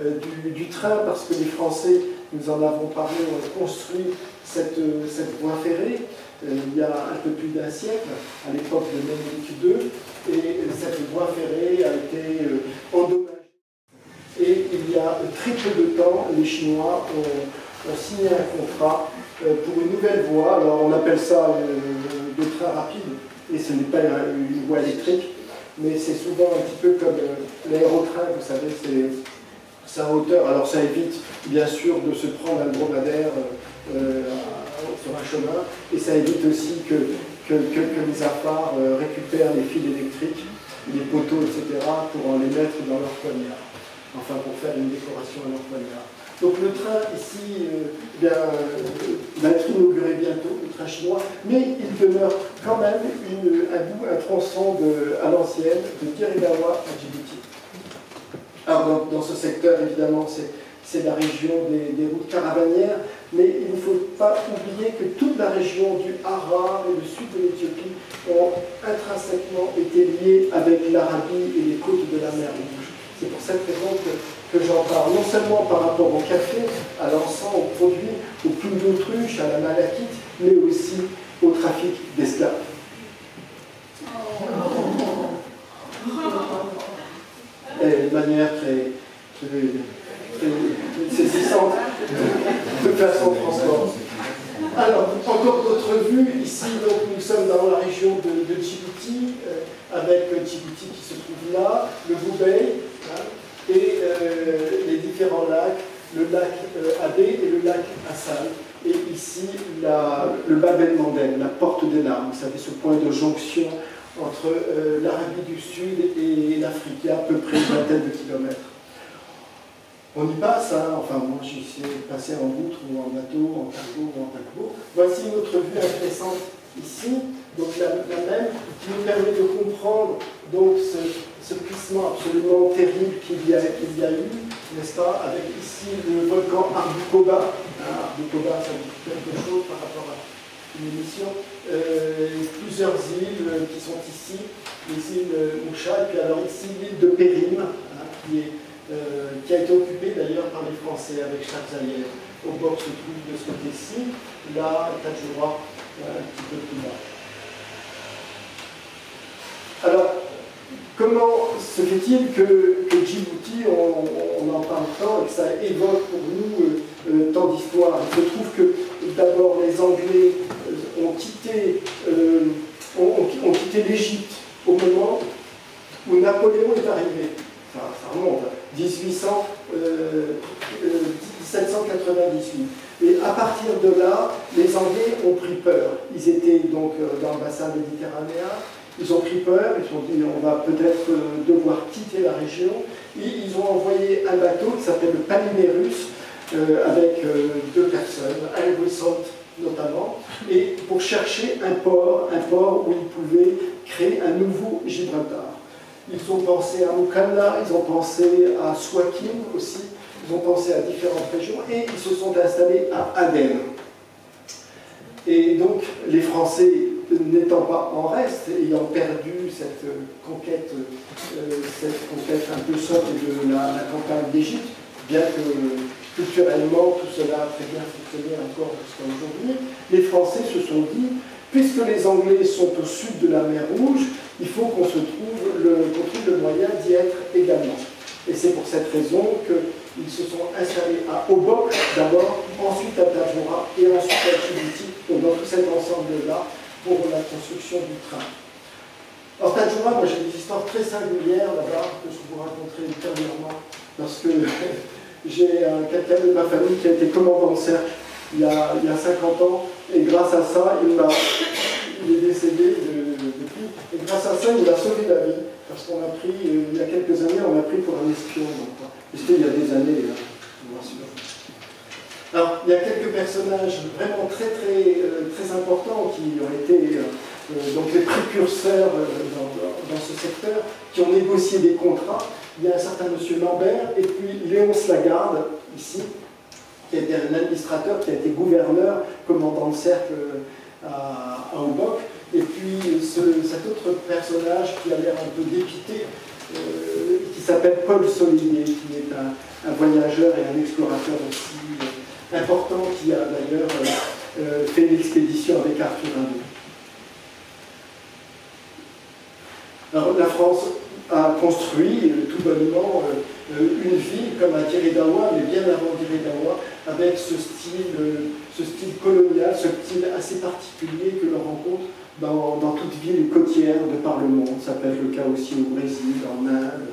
euh, du, train, parce que les Français, nous en avons parlé, ont construit cette, cette voie ferrée euh, il y a un peu plus d'un siècle, à l'époque de Ménélique II, et cette voie ferrée a été euh, endommagée. Et il y a très peu de temps, les Chinois ont, signé un contrat pour une nouvelle voie. Alors, on appelle ça le train rapide, et ce n'est pas une voie électrique, mais c'est souvent un petit peu comme euh, l'aérotrain, vous savez, c'est à hauteur. Alors ça évite bien sûr de se prendre un dromadaire euh, euh, sur un chemin, et ça évite aussi que, que, les affaires récupèrent les fils électriques, les poteaux, etc., pour en les mettre dans leur poignard, enfin pour faire une décoration à leur poignard. Donc le train ici va être inauguré bientôt, le train chinois, mais il demeure quand même un bout, un tronçon à l'ancienne de Kirigawa à Djibouti. Alors dans, ce secteur, évidemment, c'est la région des, routes caravanières, mais il ne faut pas oublier que toute la région du Harar et le sud de l'Éthiopie ont intrinsèquement été liés avec l'Arabie et les côtes de la mer. C'est pour cette raison que j'en parle, non seulement par rapport au café, à l'encens, aux produits, aux plumes d'autruche, à la malachite, mais aussi au trafic d'esclaves. Et de manière très, saisissante de faire transport. Alors, encore d'autres vues. Ici, nous sommes dans la région de, Djibouti, euh, avec Djibouti qui se trouve là, le Boubei, et euh, les différents lacs, le lac euh, Abé et le lac Assal. Et ici, le Babel Mandel, la porte des larmes, vous savez, ce point de jonction entre euh, l'Arabie du Sud et l'Afrique, à peu près une vingtaine de kilomètres. On y passe, hein. enfin moi j'y suis passé en boutre ou en bateau, en cargo ou en paquebot. Voici une autre vue intéressante ici, donc la, même, qui nous permet de comprendre donc ce, ce plissement absolument terrible qu'il y, a, eu, n'est-ce pas, avec ici le volcan Arbukoba. Hein, Arbukoba, ça dit quelque chose par rapport à une émission. Euh, plusieurs îles qui sont ici, les îles Moucha, et puis alors ici l'île de Périm, hein, qui, euh, a été occupée d'ailleurs par les Français avec Charles Au bord se trouve de ce côté-ci, là, Tadjoura, un petit peu plus bas. Alors, comment se fait-il que, Djibouti, on, en parle tant et que ça évoque pour nous euh, euh, tant d'histoires? Il se trouve que d'abord les Anglais euh, ont quitté, ont, quitté l'Égypte au moment où Napoléon est arrivé. Enfin, ça remonte, 1800, 1798. Et à partir de là, les Anglais ont pris peur. Ils étaient donc dans le bassin méditerranéen, ils ont pris peur, ils se sont dit on va peut-être euh, devoir quitter la région. Ils ont envoyé un bateau qui s'appelle le Palimerus, euh, avec euh, deux personnes, Wissant notamment, et pour chercher un port, un port où ils pouvaient créer un nouveau Gibraltar. Ils ont pensé à Mukalla, ils ont pensé à Swakin aussi, ils ont pensé à différentes régions et ils se sont installés à Aden. Et donc les Français n'étant pas en reste, ayant perdu cette conquête, euh, cette conquête un peu sobre de la, campagne d'Égypte, bien que culturellement tout cela a très bien fonctionné encore jusqu'à aujourd'hui, les Français se sont dit, puisque les Anglais sont au sud de la mer Rouge, il faut qu'on se trouve le, moyen d'y être également. Et c'est pour cette raison qu'ils se sont installés à Obok d'abord, ensuite à Tadjoura et ensuite à Djibouti, dans tout cet ensemble-là, pour la construction du train. Alors Tadjoura, moi j'ai des histoires très singulières là-bas que je vous raconterai ultérieurement, parce que j'ai quelqu'un de ma famille qui a été commandant de cercle il y, a, il y a 50 ans, et grâce à ça, il, il est décédé depuis, et grâce à ça, il a sauvé la vie parce qu'on a pris, euh, il y a quelques années, on a pris pour un espion. C'était il y a des années, hein. Alors, il y a quelques personnages vraiment très très, euh, très importants qui ont été euh, donc les précurseurs dans, ce secteur, qui ont négocié des contrats. Il y a un certain monsieur Lambert et puis Léonce Lagarde, ici, qui a été un administrateur, qui a été gouverneur, commandant de cercle à, à et puis cet autre personnage qui a l'air un peu dépité, euh, qui s'appelle Paul Solier, qui est un, voyageur et un explorateur aussi euh, important, qui a d'ailleurs euh, fait l'expédition avec Arthur Rimbaud. La France a construit tout bonnement une ville comme à Diridawa, mais bien avant Diridawa, avec ce style, ce style colonial, ce style assez particulier que l'on rencontre dans, toute ville côtière de par le monde. Ça peut être le cas aussi au Brésil, en Inde,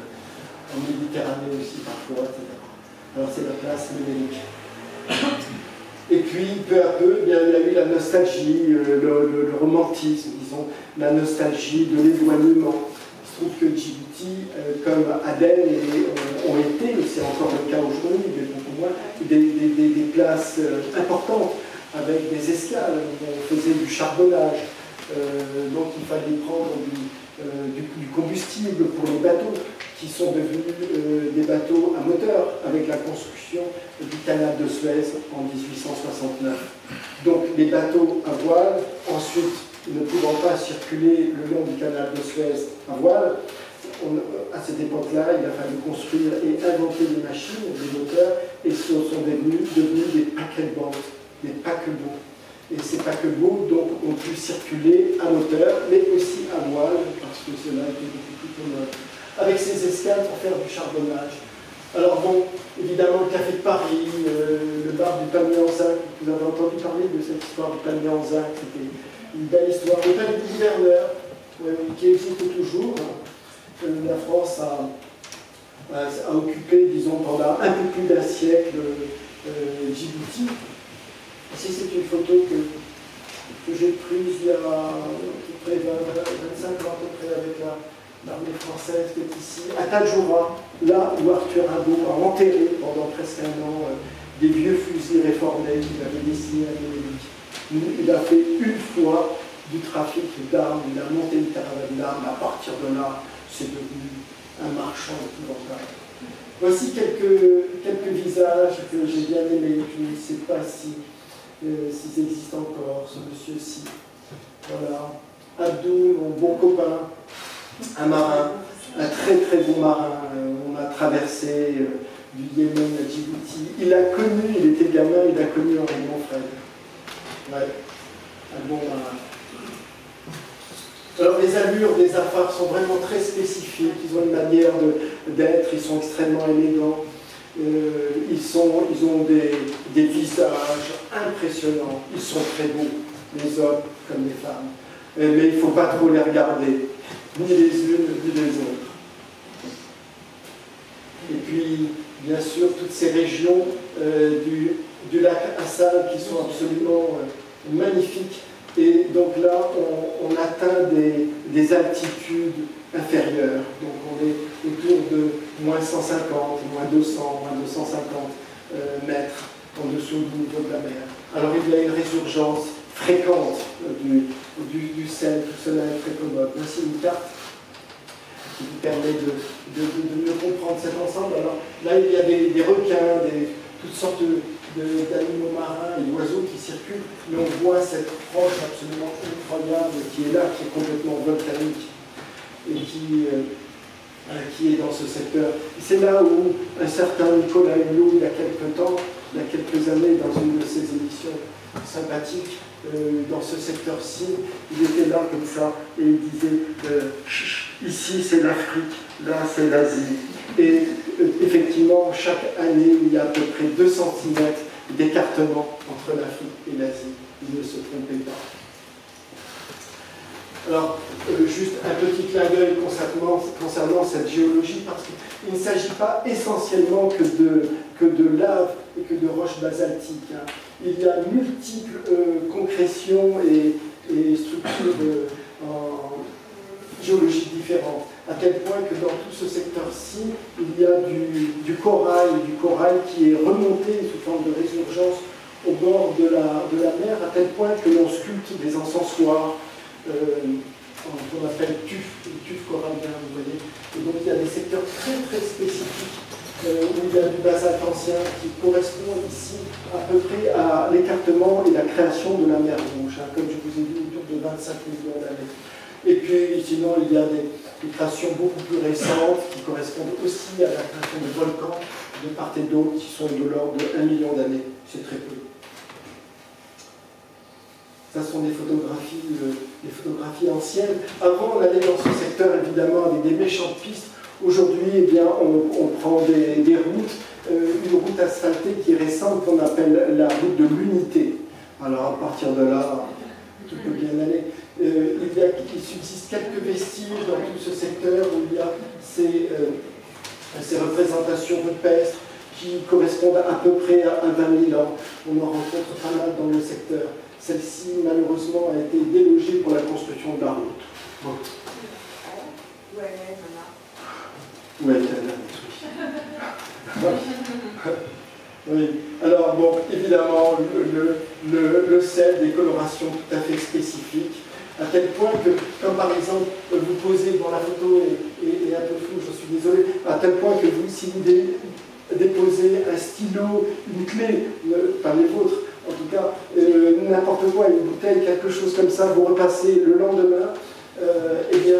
en Méditerranée aussi parfois, etc. Alors c'est la place numérique. Et puis, peu à peu, il y a eu la nostalgie, euh, le, romantisme, disons, la nostalgie de l'éloignement. Il se trouve que Djibouti, euh, comme Aden ont été, c'est encore le cas aujourd'hui, mais beaucoup moins, des, des places euh, importantes avec des escales on faisait du charbonnage, euh, donc il fallait prendre euh, du, combustible pour les bateaux qui sont devenus euh, des bateaux à moteur avec la construction du canal de Suez en 1869. Donc les bateaux à voile, ensuite ne pouvant pas circuler le long du canal de Suez à voile, à cette époque-là, il a fallu construire et inventer des machines, des moteurs, et ce sont devenus, devenus des paquebots, des paquebots et ces paquebots donc, ont pu circuler à moteur, mais aussi à voile, parce que cela était beaucoup plus commode, avec ces escales pour faire du charbonnage. Alors bon, évidemment, le Café de Paris, euh, le bar du palmier en zinc, vous avez entendu parler de cette histoire du palmier en zinc, c'était une belle histoire. Le palais du gouverneur, qui existe toujours. Hein. Euh, la France a, occupé, disons, pendant un peu plus d'un siècle euh, Djibouti, Ici, c'est une photo que, que j'ai prise il y a à peu près 25 ans à peu près avec l'armée française qui est ici, à Tadjoura, là où Arthur Rimbaud a enterré pendant presque un an euh, des vieux fusils réformés qu'il avait dessinés à Vénélique. Il a fait une fois du trafic d'armes, il a monté une caravane d'armes, à partir de là, c'est devenu un marchand épouvantable. Voici quelques, quelques visages que j'ai bien aimés, je ne sais pas si s'ils existent encore, ce monsieur-ci. Voilà. Abdou, mon bon copain, un marin, un très très bon marin. Euh, on a traversé euh, du Yémen à Djibouti. Il a connu, il était gamin, il a connu Henri Monfred. Ouais, un bon marin. Alors les allures des affaires sont vraiment très spécifiques, ils ont une manière d'être, ils sont extrêmement élégants. Euh, ils, sont, ils ont des, des, visages impressionnants, ils sont très beaux, les hommes comme les femmes. Mais il ne faut pas trop les regarder, ni les unes ni les autres. Et puis, bien sûr, toutes ces régions euh, du, du, lac Assal qui sont absolument magnifiques. Et donc là, on, on atteint des, des altitudes inférieures. Donc on est autour de moins 150, moins 200, moins 250 euh, mètres en dessous du niveau de la mer. Alors il y a une résurgence fréquente du, du, sel, tout cela est très commode. Voici une carte. qui vous permet de, mieux comprendre cet ensemble. Alors là, il y a des, requins, des, toutes sortes d'animaux marins et d'oiseaux qui circulent, mais on voit cette roche absolument incroyable qui est là, qui est complètement volcanique et qui, euh, euh, qui est dans ce secteur. C'est là où un certain Nicolas Hulot, il y a quelques temps, il y a quelques années, dans une de ses émissions sympathiques, euh, dans ce secteur-ci, il était là comme ça et il disait euh, ici c'est l'Afrique, là c'est l'Asie. Et euh, effectivement, chaque année, il y a à peu près 2 cm d'écartement entre l'Afrique et l'Asie. Il ne se trompait pas. Alors, juste un petit clin d'œil concernant, cette géologie, parce qu'il ne s'agit pas essentiellement que de, que de lave et que de roches basaltiques. Hein il y a multiples euh, concrétions et, structures euh, géologiques différentes, à tel point que dans tout ce secteur-ci, il y a du, corail, du corail qui est remonté sous forme de résurgence au bord de la, de la mer, à tel point que l'on sculpte des encensoirs, euh, qu'on appelle tuf, tuf corallien, vous voyez. Et donc il y a des secteurs très très spécifiques euh, où il y a du basalte ancien qui correspond ici à peu près à l'écartement et la création de la mer Rouge, hein, comme je vous ai dit, autour de 25 millions d'années. Et puis sinon, il y a des, créations beaucoup plus récentes qui correspondent aussi à la création de volcans de part et d'autre qui sont de l'ordre de 1 million d'années. C'est très peu. Ça sont des photographies, euh, des photographies anciennes. Avant, on allait dans ce secteur évidemment avec des méchantes pistes Aujourd'hui, eh bien, on, prend des, routes, euh, une route asphaltée qui est récente qu'on appelle la route de l'unité. Alors à partir de là, tout peut bien aller. Euh, il, il, subsiste quelques vestiges dans tout ce secteur où il y a ces, ces représentations rupestres qui correspondent à peu près à, 20 000 ans. On en rencontre pas mal dans le secteur. Celle-ci, malheureusement, a été délogée pour la construction de la route. Oui, oui. Alors, bon, évidemment, le, le, le, sel, des colorations tout à fait spécifiques, à tel point que, comme par exemple, vous posez, dans la photo est, un peu je suis désolé, à tel point que vous, si vous déposez un stylo, une clé, euh, pas les vôtres, en tout cas, euh, n'importe quoi, une bouteille, quelque chose comme ça, vous repassez le lendemain, euh, eh bien,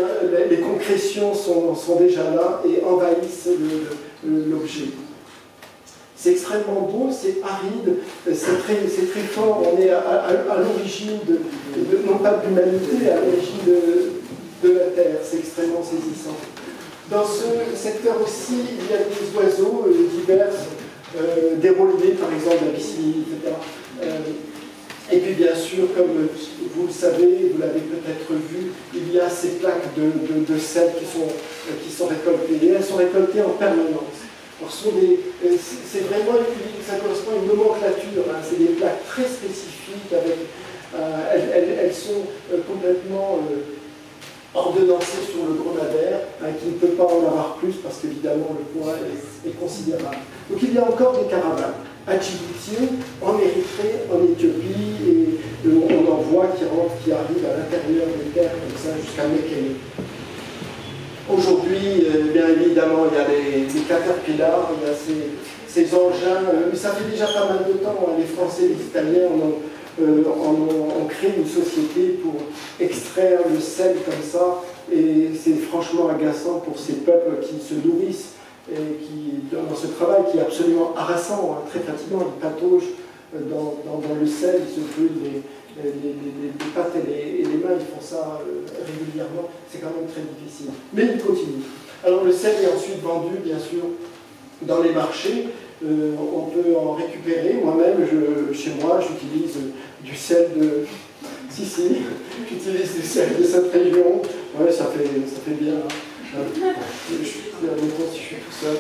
les, concrétions sont, déjà là et envahissent l'objet. C'est extrêmement beau, c'est aride, c'est très, fort. On est à, l'origine, non pas de l'humanité, à l'origine de, de, la Terre. C'est extrêmement saisissant. Dans ce secteur aussi, il y a des oiseaux euh, divers, euh, des par exemple, la piscine, etc. Et puis bien sûr, comme vous le savez, vous l'avez peut-être vu, il y a ces plaques de, sel qui sont, qui sont récoltées. Et elles sont récoltées en permanence. C'est vraiment, ça correspond à une nomenclature, hein. c'est des plaques très spécifiques, avec, euh, elles, sont euh, complètement euh, ordonnancées sur le dromadaire, hein, qui ne peut pas en avoir plus parce qu'évidemment le poids est considérable. Donc il y a encore des caravanes à Djibouti, en Érythrée, en Éthiopie, et on en voit qui rentrent, qui arrivent à l'intérieur des terres comme ça jusqu'à Mekele. Aujourd'hui, euh, bien évidemment, il y a les, caterpillars, il y a ces, engins, euh, mais ça fait déjà pas mal de temps, hein, les Français les Italiens euh, ont, créé une société pour extraire le sel comme ça, et c'est franchement agaçant pour ces peuples qui se nourrissent et qui, dans ce travail qui est absolument harassant, hein, très fatigant, ils pataugent euh, dans, le sel, ils se brûlent les, pattes et les, mains, ils font ça euh, régulièrement, c'est quand même très difficile. Mais ils continuent. Alors le sel est ensuite vendu, bien sûr, dans les marchés. Euh, on peut en récupérer. Moi-même, chez moi, j'utilise du sel de... Si, si, j'utilise du sel de cette région. Ouais, ça fait, ça fait bien. Hein. Je, je, suis tout seul.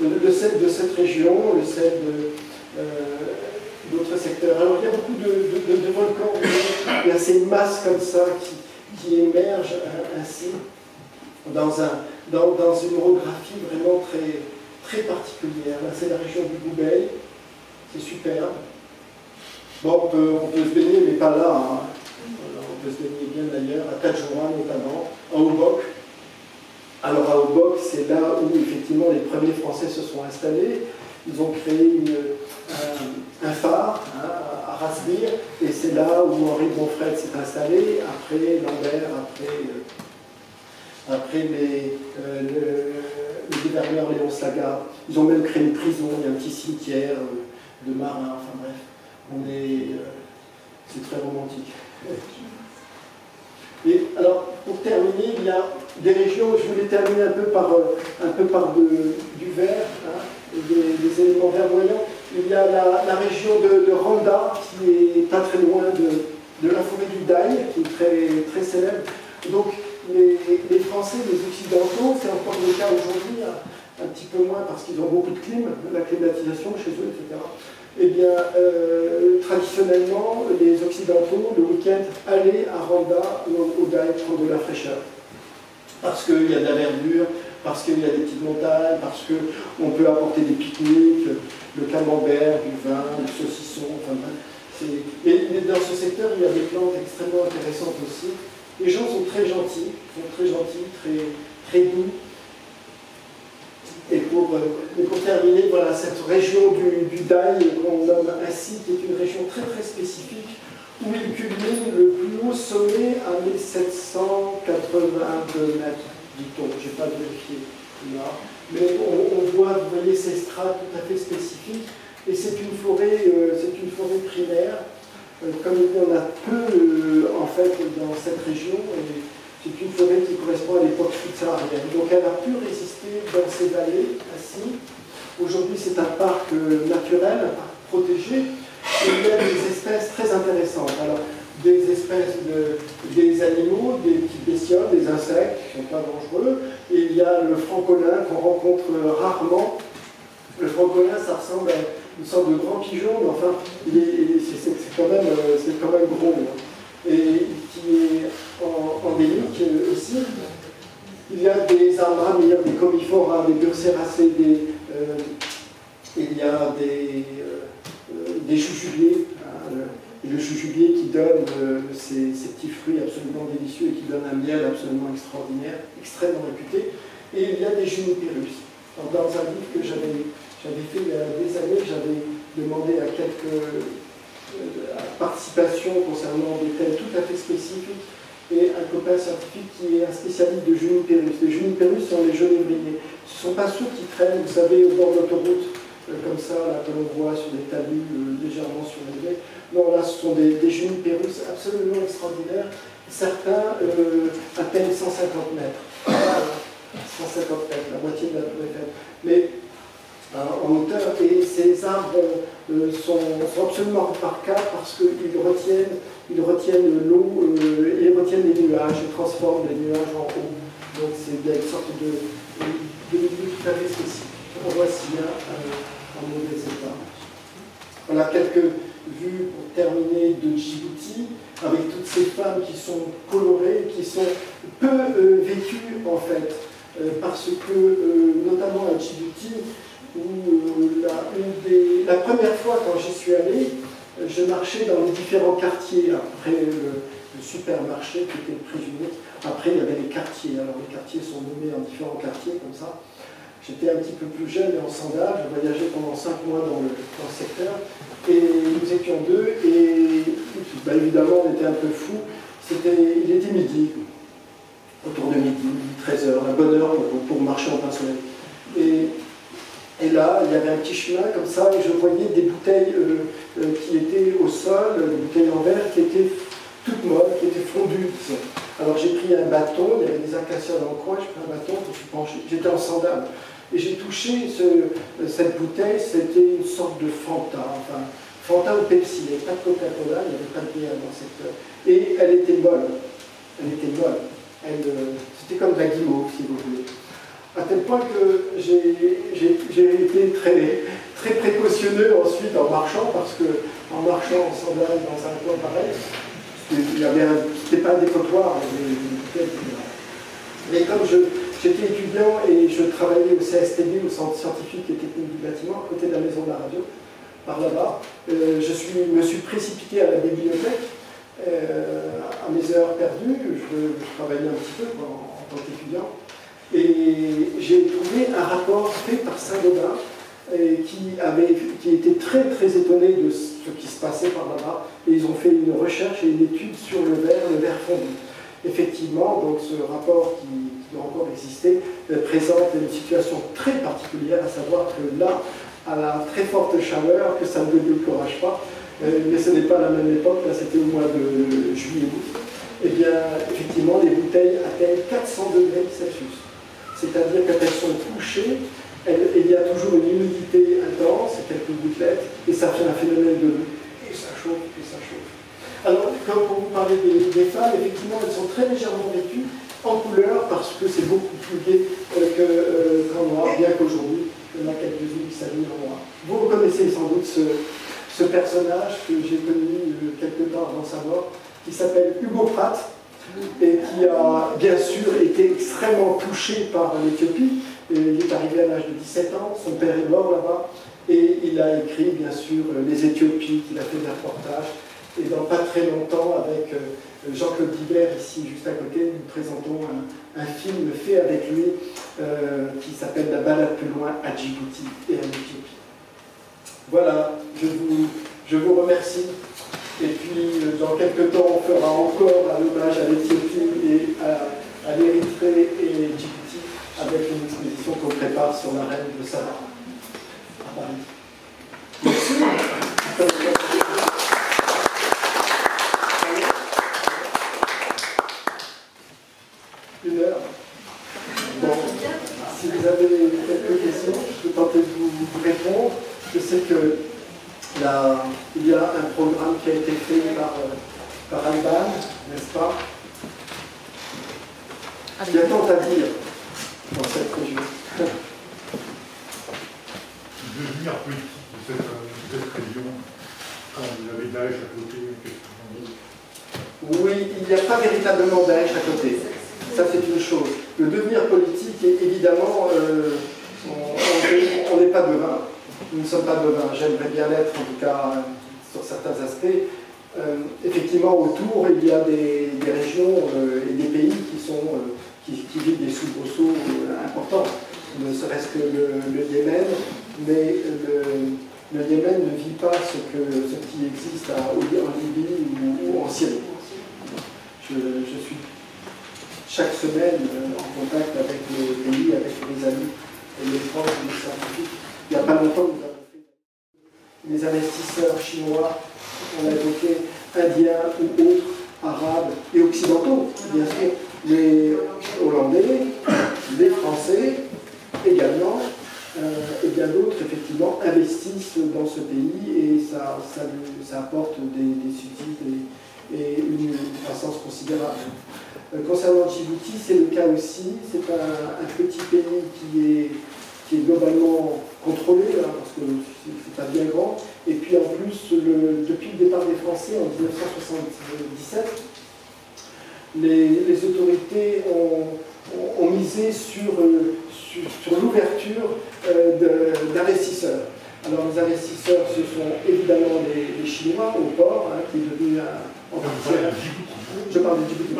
Le, sel de cette région, le sel d'autres secteurs. Alors il y a beaucoup de, volcans, il y a ces masses comme ça qui, émergent euh, ainsi dans, un, dans, une orographie vraiment très, très particulière. Là c'est la région du Goubey, c'est superbe. Bon, on peut, on peut, se baigner, mais pas là. Hein. on peut se baigner bien d'ailleurs, à Tadjoura notamment, en Oubok Alors à Auboc, c'est là où effectivement les premiers Français se sont installés. Ils ont créé un, phare hein, à Rasbir, et c'est là où Henri Bonfred s'est installé, après Lambert, après, euh, les, euh, le, gouverneur Léon Saga. Ils ont même créé une prison, il y a un petit cimetière euh, de marins, enfin bref. C'est très romantique. Et alors, pour terminer, il y a des régions, je voulais terminer un peu par, euh, un peu par du vert, hein, des, éléments verdoyants. Il y a la, région de, Randa, qui est pas très loin de, la forêt du Daï, qui est très, très célèbre. Donc, les, Français, les Occidentaux, c'est encore le cas aujourd'hui, hein, un petit peu moins parce qu'ils ont beaucoup de clim, la climatisation chez eux, etc eh bien, euh, traditionnellement, les Occidentaux, le week-end, allaient à Randa ou au Daï prendre de la fraîcheur. Parce qu'il y a de la verdure, parce qu'il y a des petites montagnes, parce qu'on peut apporter des pique-niques, le camembert, du vin, du saucisson, enfin mais, dans ce secteur, il y a des plantes extrêmement intéressantes aussi. Les gens sont très gentils, sont très gentils, très, très doux, et pour, euh, pour, terminer, voilà, cette région du, du Daï qu'on nomme ainsi, qui est une région très très spécifique, où il culmine le plus haut sommet à 1782 mètres, dit-on. Je n'ai pas vérifié là. Mais on, voit, vous voyez, ces strates tout à fait spécifiques. Et c'est une forêt, euh, une forêt primaire. Euh, comme il y en a peu, en fait, dans cette région, c'est une forêt qui correspond à l'époque subsaharienne. Donc elle a pu résister dans ces vallées ainsi. Aujourd'hui, c'est un parc euh, naturel, un parc protégé. Il y a des espèces très intéressantes. Alors, des espèces de, des animaux, des petites bestioles, des insectes qui ne sont pas dangereux. Et il y a le francolin qu'on rencontre rarement. Le francolin, ça ressemble à une sorte de grand pigeon, mais enfin, c'est quand, même, euh, quand même gros. Et qui est endémique aussi. Il y a des arbres il y a des comifores, des burséracées, des, euh, il y a des, euh, des jujubiers, hein, le, jujubier qui donne euh, ces, petits fruits absolument délicieux et qui donne un miel absolument extraordinaire, extrêmement réputé. Et il y a des junipérus. Dans un livre que j'avais fait il y a des années, j'avais demandé à quelques participation concernant des thèmes tout à fait spécifiques et un copain scientifique qui est un spécialiste de Juniperus. Les Juniperus sont les genévriers. Ce ne sont pas ceux qui traînent, vous savez, au bord euh, comme ça, là, que l'on voit sur des talus euh, légèrement surélevés. Non, là, ce sont des, des absolument extraordinaires. Certains euh, atteignent 150 mètres. 150 mètres, la moitié de la tour Eiffel. Mais en hauteur, et ces arbres euh, sont, absolument remarquables parce qu'ils retiennent, ils retiennent l'eau, euh, ils retiennent les nuages, ils transforment les nuages en eau. Donc c'est une sorte de, de, tout à fait spécifique. On voit si bien euh, mauvais état. Voilà quelques vues pour terminer de Djibouti, avec toutes ces femmes qui sont colorées, qui sont peu vêtues en fait, parce que notamment à Djibouti, où la, première fois quand j'y suis allé, je marchais dans les différents quartiers, après le, supermarché qui était présumé. Après, il y avait les quartiers. Alors, les quartiers sont nommés en différents quartiers, comme ça. J'étais un petit peu plus jeune et en sandales. Je voyageais pendant cinq mois dans le, secteur. Et nous étions deux. Et bah, évidemment, on était un peu fous. il était midi, autour de midi, 13h, la bonne heure pour, pour marcher en plein soleil. Et et là, il y avait un petit chemin comme ça, et je voyais des bouteilles euh, euh, qui étaient au sol, des bouteilles en verre qui étaient toutes molles, qui étaient fondues. Alors j'ai pris un bâton, il y avait des acacias dans le coin, j'ai pris un bâton, je suis penché, j'étais en sandales. Et j'ai touché cette bouteille, c'était une sorte de Fanta, enfin, Fanta ou Pepsi, il n'y avait pas de Coca-Cola, il n'y avait pas de bière dans cette. Et elle était molle. Elle était molle. Euh, c'était comme de la guimauve, si vous voulez à tel point que j'ai été très, très précautionneux ensuite en marchant, parce que en marchant en sandales dans un coin pareil, c'était pas un dépotoir, mais comme j'étais étudiant et je travaillais au CSTB, au Centre scientifique et technique du bâtiment, à côté de la maison de la radio, par là-bas, euh, je me suis précipité à la bibliothèque euh, à mes heures perdues, je, travaillais un petit peu en tant qu'étudiant, Et j'ai trouvé un rapport fait par Saint-Gobain qui, avait, qui était très très étonné de ce qui se passait par là-bas. Et ils ont fait une recherche et une étude sur le verre, le verre fondu. Effectivement, donc ce rapport qui, doit encore exister euh, présente une situation très particulière, à savoir que là, à la très forte chaleur, que ça ne décourage pas, euh, mais ce n'est pas la même époque, là c'était au mois de juillet-août, et eh bien effectivement les bouteilles atteignent 400 degrés Celsius. C'est-à-dire quand elles sont touchées, il y a toujours une humidité intense, quelques gouttelettes, et ça fait un phénomène de et ça chauffe, et ça chauffe. Alors, comme pour vous parler des, femmes, effectivement, elles sont très légèrement vêtues en couleur parce que c'est beaucoup plus gai euh, qu'en noir, bien qu'aujourd'hui, il y en a quelques-unes qui s'habillent en noir. Vous reconnaissez sans doute ce, personnage que j'ai connu euh, quelque temps avant sa mort, qui s'appelle Hugo Pratt, et qui a bien sûr été extrêmement touché par l'Éthiopie. Il est arrivé à l'âge de 17 ans, son père est mort là-bas, et il a écrit bien sûr les Éthiopies, il a fait des reportages, et dans pas très longtemps, avec euh, Jean-Claude Dibert, ici juste à côté, nous présentons un, film fait avec lui euh, qui s'appelle La balade plus loin à Djibouti et en Éthiopie. Voilà, je vous, je vous remercie. Et puis, euh, dans quelques temps, on fera encore un hommage à l'Éthiopie et à, à l'Érythrée et Djibouti avec une exposition qu'on prépare sur la reine de Sahara à Paris. Merci. une heure. Bon, si vous avez quelques questions, je peux tenter de vous répondre. Je sais que là, il y a un programme qui a été fait par, par Alban, n'est-ce pas Il y a tant à dire dans cette région. Devenir politique de cette, de cette région, quand vous avez Daesh à côté, Oui, il n'y a pas véritablement Daesh à côté. Ça, c'est une chose. Le devenir politique, évidemment, euh, on n'est pas devin. Nous ne sommes pas devins. J'aimerais bien l'être, en tout cas, sur certains aspects. Euh, effectivement, autour, il y a des, régions euh, et des pays qui, sont, qui, vivent des soubresauts importants. Ne serait-ce que le, Yémen, mais le, Yémen ne vit pas ce, qui existe en Libye ou, en Syrie. Je, suis chaque semaine euh, en contact avec les pays, avec les amis et les proches, scientifiques. Il n'y a pas longtemps, les investisseurs chinois, on a évoqué indiens ou autres, arabes et occidentaux, bien sûr, les Hollandais, les Français également, euh, et bien d'autres, effectivement, investissent dans ce pays et ça, ça, apporte des, des subsides et une croissance considérable. Euh, concernant Djibouti, c'est le cas aussi. C'est un, petit pays qui est, qui est globalement contrôlé, hein, parce que c'est pas bien grand. Et puis en plus, depuis le départ des Français en 1977, les, autorités ont, misé sur, euh, sur, l'ouverture euh, d'investisseurs. Alors les investisseurs, ce sont évidemment les, Chinois au port, hein, qui est devenu un, je parle de Djibouti.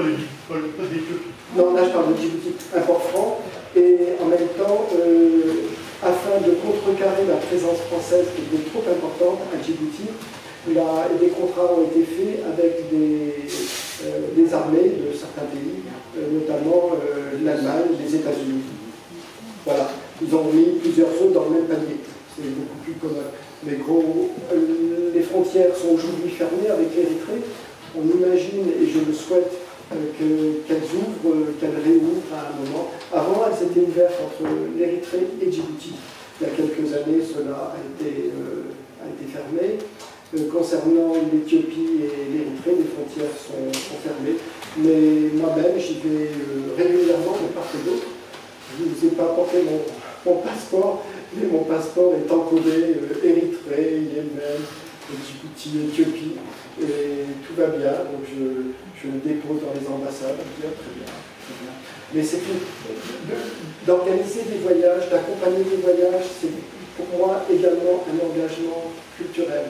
Non, là je parle de Djibouti, un port franc. Et en même temps, euh, afin de contrecarrer la présence française qui était trop importante à Djibouti, des contrats ont été faits avec des, euh, armées de certains pays, euh, notamment l'Allemagne, les États-Unis. Voilà, ils ont mis plusieurs œufs dans le même panier. C'est beaucoup plus commun. Mais gros, les frontières sont aujourd'hui fermées avec l'Érythrée on imagine, et je le souhaite, euh, qu'elles ouvrent, euh, qu'elles réouvrent à un moment. Avant, elles étaient ouvertes entre l'Érythrée et Djibouti. Il y a quelques années, cela a été, euh, a été fermé. concernant l'Éthiopie et l'Érythrée, les frontières sont, fermées. Mais moi-même, j'y vais régulièrement de part et d'autre. Je ne vous ai pas apporté mon, passeport, mais mon passeport est encodé Érythrée, Yémen, Djibouti, Éthiopie et tout va bien, donc je, le dépose dans les ambassades, très bien, très bien. Mais c'est d'organiser des voyages, d'accompagner des voyages, c'est pour moi également un engagement culturel.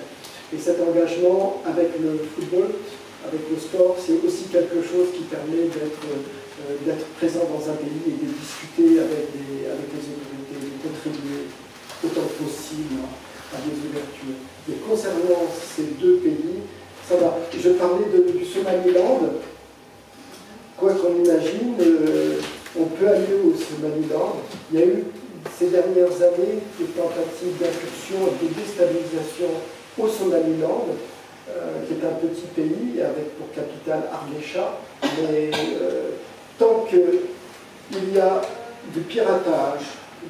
Et cet engagement avec le football, avec le sport, c'est aussi quelque chose qui permet d'être d'être présent dans un pays et de discuter avec, les autorités, de contribuer autant que possible à des ouvertures. Et concernant ces deux pays, ça va. Je parlais du Somaliland. Quoi qu'on imagine, on peut aller au Somaliland. Il y a eu ces dernières années des tentatives d'incursion et de déstabilisation au Somaliland, euh, qui est un petit pays avec pour capitale Argesha, mais euh, tant qu'il y a du piratage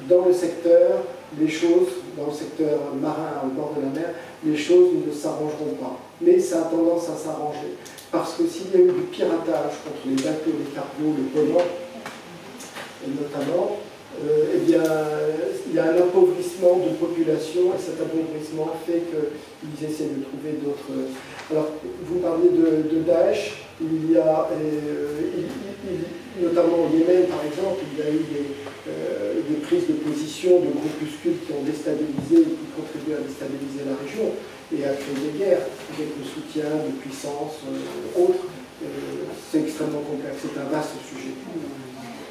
dans le secteur, les choses, dans le secteur marin au bord de la mer, les choses ne s'arrangeront pas. Mais ça a tendance à s'arranger. Parce que s'il y a eu du piratage contre les bateaux, les cargos, les polluants, et notamment, euh, eh bien, il y a un appauvrissement de population et cet appauvrissement fait qu'ils essaient de trouver d'autres. Alors, vous parlez de, Daesh, il y a, euh, notamment au Yémen par exemple, il y a eu euh, des, prises de position de groupuscules qui ont déstabilisé et qui contribuent à déstabiliser la région et à créer des guerres avec le soutien de puissances autres. c'est extrêmement complexe, c'est un vaste sujet.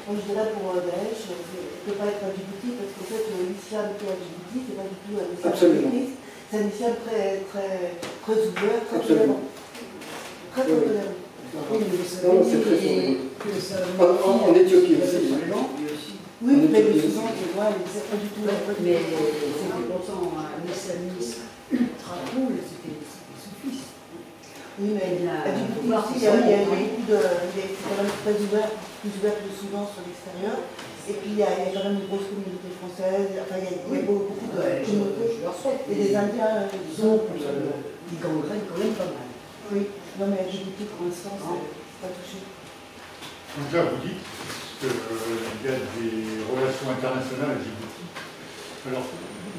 Moi, je dirais pour Daesh, ne peut pas être à Djibouti parce qu'en fait l'islam qui est à Djibouti, c'est pas du tout un islam c'est un islam très, très, très ouvert, très tolérant. Très très tolérant. Non, c'est très En Éthiopie aussi. Oui, mais le Soudan, c'est vrai, c'est pas du tout. Mais c'était pourtant un islamisme ultra cool, c'était soufiste. Oui, mais à Djibouti aussi, il y a beaucoup de. Il est quand même très ouvert, plus ouvert que le Soudan sur l'extérieur. Et puis il y, a, quand même une grosse communauté française, enfin il y a, il y a beaucoup, de communautés. Et des Indiens ils sont. Ils gangrènent quand même pas mal. Oui, non mais Djibouti pour l'instant, c'est pas touché. Donc là, vous dites qu'il euh, y a des relations internationales à Djibouti. Alors,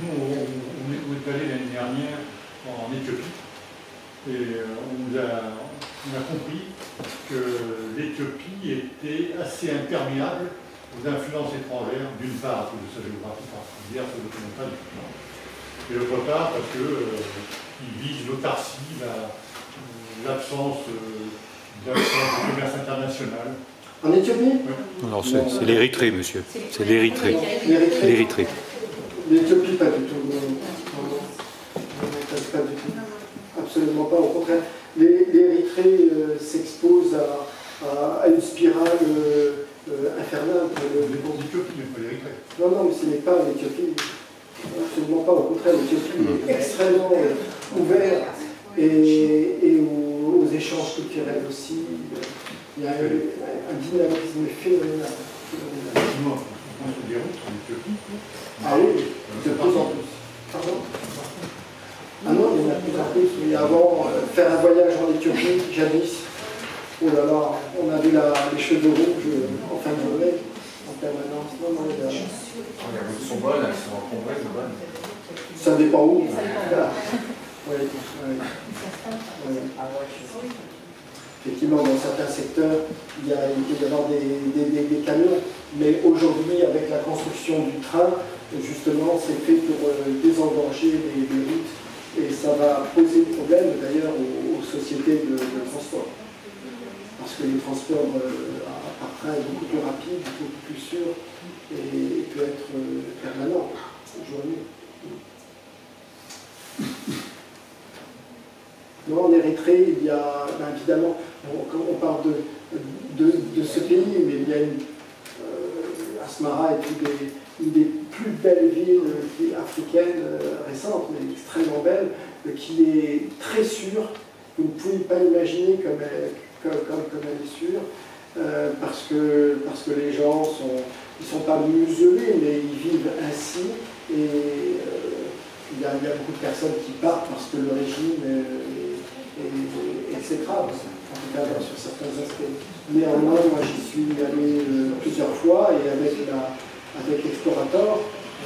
nous, on, on est allé l'année dernière en Éthiopie et euh, on, a, on a compris que l'Éthiopie était assez imperméable aux influences étrangères, d'une part cause de sa géographie particulière, pas du tout. Et d'autre part parce qu'il euh, vise l'autarcie, euh, de commerce international. En Éthiopie Non, c'est l'Érythrée, monsieur. C'est l'Érythrée. L'Érythrée. L'Éthiopie, pas du tout. pas du tout. Absolument pas. Au contraire, l'Érythrée euh, s'expose à, à, une spirale. Euh, euh, infernal pour le. Mais pour l'Éthiopie, mais pas l'Érythrée. Non, non, mais ce n'est pas l'Éthiopie. Absolument pas. Au contraire, l'Éthiopie est extrêmement euh, ouverte et, et aux, aux, échanges culturels aussi. Il y a un, un dynamisme phénoménal. Routes Éthiopie. Ah oui, de plus en plus. Pardon ah non, il y en a plus en plus. Mais avant, euh, faire un voyage en Éthiopie, jadis, Oh là là, on avait la, les cheveux rouges euh, en fin de journée, en permanence. Non, non, il y a... Elles sont bonnes, elles sont complètes, bonnes. Ça dépend où. Oui. Effectivement, dans certains secteurs, il, y a, il avoir des, des, des, camions, mais aujourd'hui, avec la construction du train, justement, c'est fait pour euh, désengorger les, les, routes et ça va poser problème d'ailleurs aux, sociétés de, transport parce que le transport euh, par train est beaucoup plus rapide, beaucoup plus sûr et peut être euh, permanent. Non, en Érythrée, il y a, ben, évidemment, on, on parle de, de, ce pays, mais il y a une. Euh, Asmara est une des, plus belles villes africaines euh, récentes, mais extrêmement belle, qui est très sûre. Vous ne pouvez pas imaginer comme elle, comme, comme elle est sûre, euh, parce, que, parce que les gens sont, sont pas muselés, mais ils vivent ainsi. Et euh, il, y a, il, y a, beaucoup de personnes qui partent parce que le régime est, est, exécrable, en tout cas sur certains aspects. Néanmoins, moi j'y suis allé euh, plusieurs fois et avec, la, avec Explorator,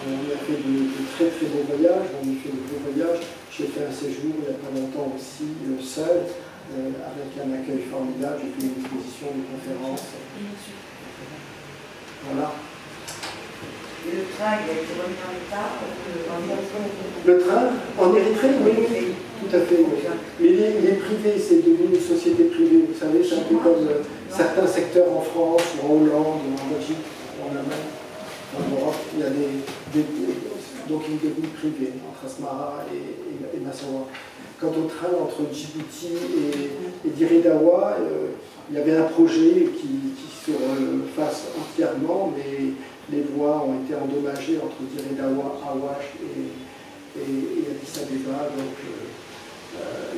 on a fait de, de, très très beaux voyages, on a fait de beaux voyages. J'ai fait un séjour il n'y a pas longtemps aussi, seul. Euh, avec un accueil formidable. J'ai fait une exposition, de conférences. Voilà. Et le train, il a été remis en état Le train En Érythrée, oui, tout à fait. Mais les, privés, c'est devenu une société privée. Vous savez, c'est un peu comme, certains secteurs en France, ou en Hollande, ou en Belgique, ou en Allemagne, en Europe, il y a des, donc une ligne privée entre Asmara et, et, et Massawa. Quant au train entre Djibouti et, et Diridawa, euh, il y avait un projet qui, se refasse entièrement, mais les voies ont été endommagées entre Diridawa, Awash et, et, Addis Abeba. Euh, euh,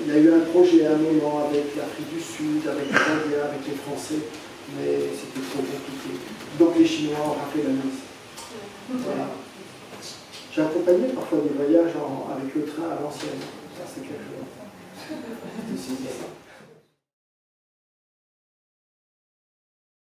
il y a eu un projet à un moment avec l'Afrique du Sud, avec les Indiens, avec les Français, mais c'était trop compliqué. Donc les Chinois ont rappelé la mise. Voilà. J'ai accompagné parfois des voyages avec le train à l'ancienne. Ça, c'est quelque chose.